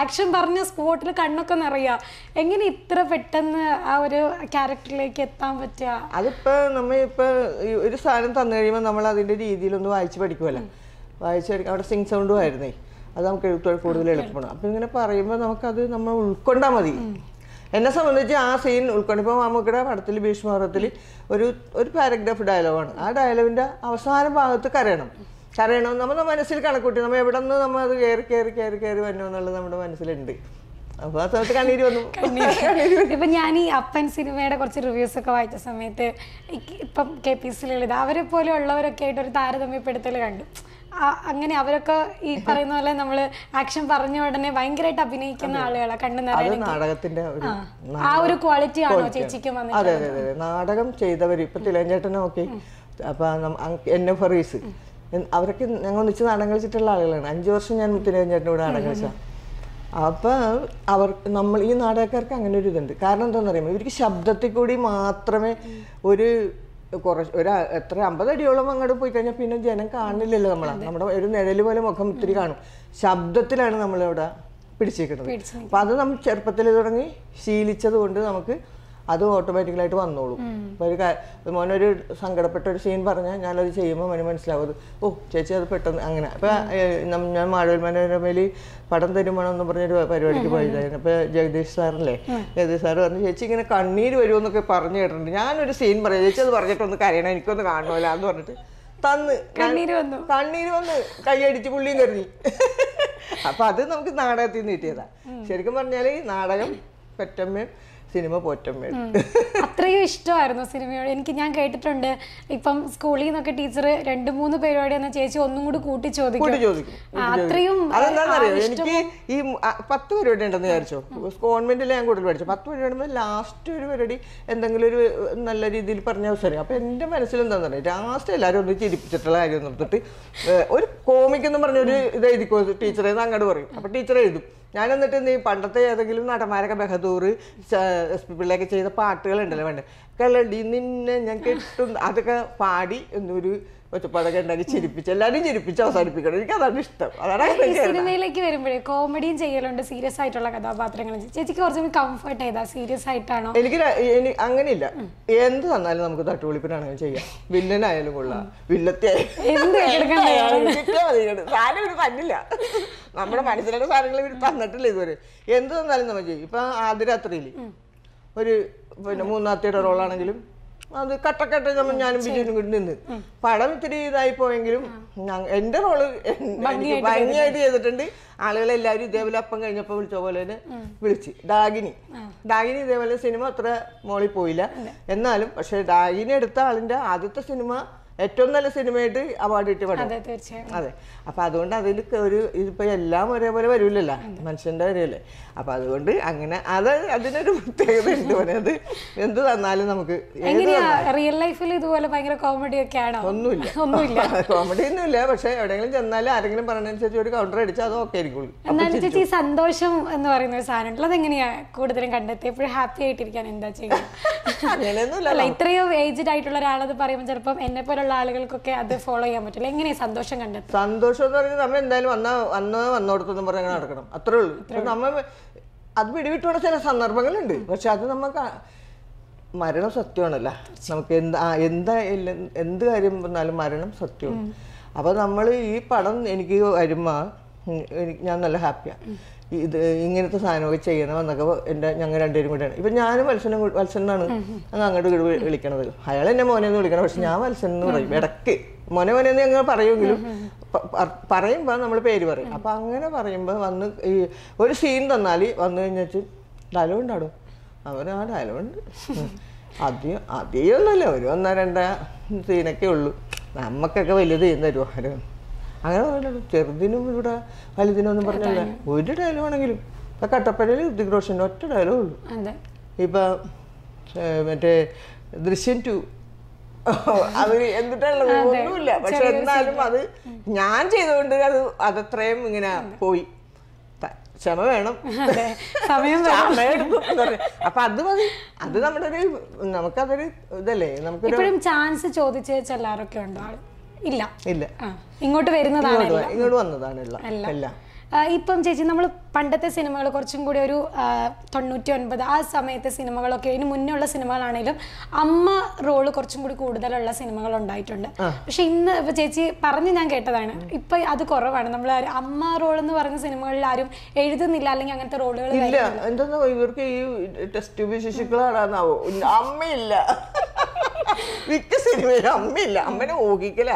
ആക്ഷൻ പറഞ്ഞ സ്പോട്ടിൽ കണ്ണൊക്കെ നിറയുക എങ്ങനെ ഇത്ര പെട്ടെന്ന് ആ ഒരു ക്യാരക്ടറിലേക്ക് എത്താൻ പറ്റുക? അതിപ്പോ നമ്മ ഇപ്പൊ ഒരു സാധനം തന്നു കഴിയുമ്പോൾ നമ്മൾ അതിന്റെ രീതിയിലൊന്ന് വായിച്ചു പഠിക്കുമല്ലോ വായിച്ചു പഠിക്കും അവിടെ സിങ് സൗണ്ടും ആയിരുന്നേ. അത് നമുക്ക് എഴുത്തുകൾ കൂടുതൽ എളുപ്പമാണ്. അപ്പം ഇങ്ങനെ പറയുമ്പോൾ നമുക്കത് നമ്മൾ ഉൾക്കൊണ്ടാൽ മതി. എന്നെ സംബന്ധിച്ച് ആ സീൻ ഉൾക്കൊണ്ട് ഇപ്പോൾ മമ്മൂക്കയുടെ പടത്തിൽ ഭീഷ്മപർവത്തിൽ ഒരു ഒരു പാരഗ്രാഫ് ഡയലോഗാണ് ആ ഡയലോഗിന്റെ അവസാന ഭാഗത്ത് കരയണം. കരയണം നമ്മൾ മനസ്സിൽ കണക്കൂട്ടി. നമ്മൾ എവിടെ നിന്ന് നമ്മൾ അത് കയറി കയറി കയറി കയറി വരണോ എന്നുള്ളത് നമ്മുടെ മനസ്സിലുണ്ട്. അപ്പോൾ ആ സമയത്ത് കണ്ണീര് വന്നു. ഇപ്പൊ ഞാൻ ഈ അപ്പൻ സിനിമയുടെ കുറച്ച് റിവ്യൂസ് ഒക്കെ വായിച്ച സമയത്ത് ഇപ്പം കെ പി സി ലളിത അവരെ പോലെ ഉള്ളവരൊക്കെ ആയിട്ട് ഒരു താരതമ്യപ്പെടുത്തൽ കണ്ടു. അങ്ങനെ അവരൊക്കെ ഈ പറയുന്ന പോലെ നമ്മൾ ആക്ഷൻ പറഞ്ഞ ഉടനെ ഭയങ്കരമായിട്ട് അഭിനയിക്കുന്ന ആളുകളാ. കണ്ണു നിറയെ നാടകത്തിന്റെ ആ ഒരു ക്വാളിറ്റി ആണോ ചേച്ചിക്ക് അതെ അതെ അതെ. നാടകം ചെയ്തവർ ഇപ്പൊ തിലഞ്ചേട്ടനൊക്കെ നോക്കി. അപ്പൊ എന്നെ ഫറീസ് അവരൊക്കെ ഞങ്ങൾ ഒന്നിച്ച് നാടകം കളിച്ചിട്ടുള്ള ആളുകളാണ്. അഞ്ചു വർഷം ഞാൻ തിലഞ്ചേട്ടന്റെ കൂടെ നാടകം കളിച്ച അപ്പോൾ അവർ നമ്മൾ ഈ നാടകക്കാർക്ക് അങ്ങനെ ഒരു ഇതുണ്ട്. കാരണം എന്താണെന്ന് അറിയുമ്പോൾ ഇവർക്ക് ശബ്ദത്തിൽ കൂടി മാത്രമേ ഒരു കുറച്ച് ഒരു എത്ര അമ്പത് അടിയോളം അങ്ങോട്ട് പോയി കഴിഞ്ഞാൽ പിന്നെ ജനം കാണില്ലല്ലോ നമ്മളെ. നമ്മുടെ ഒരു നിഴൽ പോലെ മുഖം ഇത്തിരി കാണും. ശബ്ദത്തിലാണ് നമ്മളിവിടെ പിടിച്ചേക്കുന്നത്. അപ്പൊ അത് നമ്മൾ ചെറുപ്പത്തിൽ തുടങ്ങി ശീലിച്ചത് കൊണ്ട് നമുക്ക് അത് ഓട്ടോമാറ്റിക്കലായിട്ട് വന്നോളൂ. ഒരു മോനൊരു സങ്കടപ്പെട്ട ഒരു സീൻ പറഞ്ഞാൽ ഞാനത് ചെയ്യുമ്പോൾ മോന് മനസ്സിലാവും. ഓ ചേച്ചി അത് പെട്ടെന്ന് അങ്ങനെ. അപ്പൊ ഞാൻ മാഴവൽ മനോരമയിൽ പടം തരുമണം എന്ന് പറഞ്ഞൊരു പരിപാടിക്ക് പോയതായിരുന്നു. അപ്പൊ ജഗദീഷ് സാറല്ലേ? ജഗദീഷ് സാർ പറഞ്ഞു ചേച്ചി ഇങ്ങനെ കണ്ണീര് വരുമെന്നൊക്കെ പറഞ്ഞു കേട്ടിട്ടുണ്ട്. ഞാനൊരു സീൻ പറയാം. ചേച്ചി അത് പറഞ്ഞിട്ടൊന്ന് കരയണം. എനിക്കൊന്ന് കാണുമല്ലോ എന്ന് പറഞ്ഞിട്ട് തന്ന് കണ്ണീര് വന്നു. കണ്ണീര് വന്ന് കൈയടിച്ച് പുള്ളിയും കരുതി അപ്പൊ അത് നമുക്ക് നാടകത്തിൽ നിന്ന് കിട്ടിയതാ ശരിക്കും പറഞ്ഞാൽ നാടകം പെറ്റമ്മയും സിനിമ പോറ്റമ്മയും അത്രയും ഇഷ്ടമായിരുന്നു സിനിമയോട്. എനിക്ക് ഞാൻ കേട്ടിട്ടുണ്ട്. ഇപ്പം സ്കൂളിൽ നിന്നൊക്കെ ടീച്ചർ രണ്ട് മൂന്ന് പരിപാടി എന്ന ചേച്ചി ഒന്നും കൂടി കൂട്ടി ചോദിക്കും. അത്രയും അതെന്താണെന്നറിയോ? എനിക്ക് ഈ പത്ത് പരിപാടി ഉണ്ടെന്ന് വിചാരിച്ചോ? കോൺവെന്റിൽ ഞാൻ കൂടുതൽ പഠിച്ചു. പത്ത് പരിപാടി ലാസ്റ്റ് ഒരു പരിപാടി എന്തെങ്കിലും ഒരു നല്ല രീതിയിൽ പറഞ്ഞ അവസരം. അപ്പൊ എന്റെ മനസ്സിൽ എന്താണെന്ന് പറയാം ലാസ്റ്റ് എല്ലാവരും ഒന്ന് ചിരിപ്പിച്ചിട്ടുള്ള കാര്യം നിർത്തിട്ട് ഒരു കോമിക് എന്ന് പറഞ്ഞ ഒരു ഇത് എഴുതിക്കോ ടീച്ചറെ അങ്ങോട്ട് പറയും. അപ്പൊ ടീച്ചർ എഴുതും. ഞാൻ എന്നിട്ട് നീ പണ്ടത്തെ ഏതെങ്കിലും നടന്മാരൊക്കെ ബഹദൂർ എസ് പി പിള്ളയൊക്കെ ചെയ്ത പാട്ടുകൾ ഉണ്ടല്ലോ വേണ്ട? കളടി നിന്നെ ഞാൻ കെട്ടും. അതൊക്കെ പാടി എന്നൊരു ഉണ്ടാക്കി ചിരിപ്പിച്ച് എല്ലാവരും ചിരിപ്പിച്ച് അവസാനിപ്പിക്കണം. എനിക്ക് അതാണ് ഇഷ്ടം അതാണ് സിനിമയിലേക്ക് വരുമ്പോഴേ കോമഡിയും ചെയ്യലുണ്ട് സീരിയസ് ആയിട്ടുള്ള കഥാപാത്രങ്ങളും. ചേച്ചിക്ക് കുറച്ചും കംഫർട്ട് ചെയ്താ സീരിയസ് ആയിട്ടാണോ? എനിക്ക് അങ്ങനെയില്ല. എന്ത് തന്നാലും നമുക്ക് തട്ടുപൊളിപ്പിനാണെങ്കിൽ ചെയ്യാം. വില്ലനായാലും കൊള്ളാം. വില്ലത്തെ സാധനം തന്നില്ല. നമ്മുടെ മനസ്സിലുള്ള സാധനങ്ങൾ ഇവർ തന്നിട്ടില്ല ഇതുവരെ. എന്ത് തന്നാലും നമ്മൾ ചെയ്യും. ഇപ്പൊ ആദ്യരാത്രിയിൽ ഒരു പിന്നെ മൂന്നാത്തിയുടെ റോളാണെങ്കിലും അത് കട്ടക്കട്ട നമ്മൾ ഞാനും ബിജുവിനും കൂടി നിന്ന്. പടം ഇത്തിരി ഇതായി പോയെങ്കിലും എന്റെ റോൾ ഭംഗിയായിട്ട് ചെയ്തിട്ടുണ്ട്. ആളുകളെല്ലാവരും ഇതേപോലെ അപ്പം കഴിഞ്ഞപ്പോൾ വിളിച്ച പോലെ തന്നെ വിളിച്ച്. ഡാഗിനി ഡാഗിനി ഇതേപോലെ സിനിമ അത്ര മോളിൽ പോയില്ല. എന്നാലും പക്ഷെ ഡാഗിനി എടുത്ത ആളിന്റെ ആദ്യത്തെ സിനിമ ഏറ്റവും നല്ല സിനിമയായിട്ട് അവാർഡ് കിട്ടിയ പടം. അതെ അപ്പൊ അതുകൊണ്ട് അതിൽ ഒരു ഇതിപ്പോ എല്ലാം ഒരേപോലെ വരില്ലല്ലോ മനുഷ്യന്റെ കാര്യമല്ലേ? അപ്പൊ അതുകൊണ്ട് അങ്ങനെ അത് അതിനൊരു പ്രത്യേകത ഉണ്ട് പറയുന്നത് അത് എന്ത് തന്നാലും നമുക്ക് റിയൽ ലൈഫിൽ ഇതുപോലെ ഭയങ്കര കോമഡി ഒക്കെ ആണോ? ഒന്നുമില്ല. ഒന്നുമില്ല. കോമഡി ഒന്നുമില്ല. പക്ഷെ എവിടെയെങ്കിലും ചെന്നാലും ആരെങ്കിലും പറഞ്ഞനുസരിച്ച് ഒരു കൗണ്ടർ അടിച്ചാൽ അത് ഓക്കെ ആയിരിക്കുള്ളൂ എന്നാലും ചേച്ചി സന്തോഷം എന്ന് പറയുന്ന ഒരു സാധനം അതെങ്ങനെയാ കൂടുതലും കണ്ടെത്തി എപ്പോഴും ഹാപ്പി ആയിട്ടിരിക്കാൻ എന്താ ചെയ്യുക? അങ്ങനെയൊന്നുമില്ല ഇത്രയും ഏജ്ഡ് ആയിട്ടുള്ള ഒരാളത് പറയുമ്പോൾ ചിലപ്പം എന്നെ പോലുള്ള ആളുകൾക്കൊക്കെ അത് ഫോളോ ചെയ്യാൻ പറ്റില്ല. എങ്ങനെയാ സന്തോഷം കണ്ടത് സന്തോഷം എന്ന് പറയുന്നത് നമ്മൾ എന്തായാലും വന്ന വന്ന് വന്നോടത്തൊന്നും പറഞ്ഞ നടക്കണം. അത്രേ ഉള്ളൂ. നമ്മൾ നമ്മ അത് പിടിവിട്ടുള്ള ചില സന്ദർഭങ്ങളുണ്ട്. പക്ഷെ അത് നമുക്ക് മരണം സത്യമാണല്ലോ. നമുക്ക് എന്ത് എന്താ എന്ത് കാര്യം വന്നാലും മരണം സത്യമാണ്. അപ്പൊ നമ്മൾ ഈ പടം എനിക്ക് വരുമ്പോ എനിക്ക് ഞാൻ നല്ല ഹാപ്പിയാണ് ഇത് ഇങ്ങനത്തെ സാധനമൊക്കെ ചെയ്യണം എന്നൊക്കെ എന്റെ ഞങ്ങൾ രണ്ടുപേരും കൂടെയാണ്. ഇപ്പൊ ഞാനും വത്സനും വത്സനാണ്. അങ്ങ് അങ്ങോട്ട് വീട് വിളിക്കണത്. അയാൾ എന്നെ മോനെ എന്ന് വിളിക്കണം. പക്ഷെ ഞാൻ വത്സൻ എന്ന് പറയും. ഇടയ്ക്ക് മോനെ മോനെ ഞങ്ങൾ പറയുമെങ്കിലും പറയുമ്പോ നമ്മൾ പേര് പറയും. അപ്പൊ അങ്ങനെ പറയുമ്പോൾ വന്ന് ഈ ഒരു സീൻ തന്നാൽ വന്നു കഴിഞ്ഞാൽ ഡയലോഗ് ഉണ്ടാടും? അവർ ആ ഡയലോഗ് ഉണ്ട്. അധികം അധികമൊന്നുമല്ല ഒരു ഒന്നോ രണ്ടോ സീനൊക്കെ ഉള്ളൂ. നമുക്കൊക്കെ വലിയ സീൻ തരുമോ? ആരും. അങ്ങനെ പറയുള്ളൂ ചെറുതിനും ഇവിടെ വലുതിനും ഒന്നും പറഞ്ഞില്ല. ഒരു ഡയലോഗ് ആണെങ്കിലും. ഇപ്പൊ കട്ടപ്പനയിൽ ഋതിക് റോഷന്റെ ഒറ്റ ഡയലോഗ് ഉള്ളൂ. ഇപ്പൊ മറ്റേ ദൃശ്യം ടു. അത്. എന്തിട്ടുള്ളത് ഒന്നുമില്ല. പക്ഷെ എന്നാലും അത് ഞാൻ ചെയ്തുകൊണ്ട് അത് അതത്രയും ഇങ്ങനെ പോയി. ക്ഷമ വേണം. സമയം. അപ്പൊ അത് മതി. അത് നമ്മുടെ ഒരു നമുക്കതൊരു ഇതല്ലേ? നമുക്ക് ചാൻസ് ചോദിച്ച് ചെല്ലാറൊക്കെ ഉണ്ടോ? ഇല്ല. ഇല്ല. ഇങ്ങോട്ട് വരുന്നതാണ് ഇങ്ങോട്ട് വന്നതാണ് എല്ലാം. എല്ലാം. ഇപ്പം ചേച്ചി നമ്മൾ പണ്ടത്തെ സിനിമകൾ കുറച്ചും കൂടി ഒരു തൊണ്ണൂറ്റി ഒൻപത് ആ സമയത്തെ സിനിമകളൊക്കെ ഇതിന് മുന്നേ ഉള്ള സിനിമകളാണെങ്കിലും അമ്മ റോൾ കുറച്ചും കൂടി കൂടുതലുള്ള സിനിമകൾ ഉണ്ടായിട്ടുണ്ട് പക്ഷെ ഇന്ന് ഇപ്പൊ ചേച്ചി പറഞ്ഞ് ഞാൻ കേട്ടതാണ്. ഇപ്പൊ അത് കുറവാണ്. നമ്മൾ അമ്മ റോൾ എന്ന് പറഞ്ഞ സിനിമകളിൽ ആരും എഴുതുന്നില്ല അല്ലെങ്കിൽ അങ്ങനത്തെ റോളുകൾ ഇല്ല. എന്താ ഇവർക്ക് ഈ ടെസ്റ്റ് ട്യൂബ് അമ്മയില്ല. മിക്ക സിനിമയിലും അമ്മയില്ല. അമ്മനെ ഊഹിക്കല.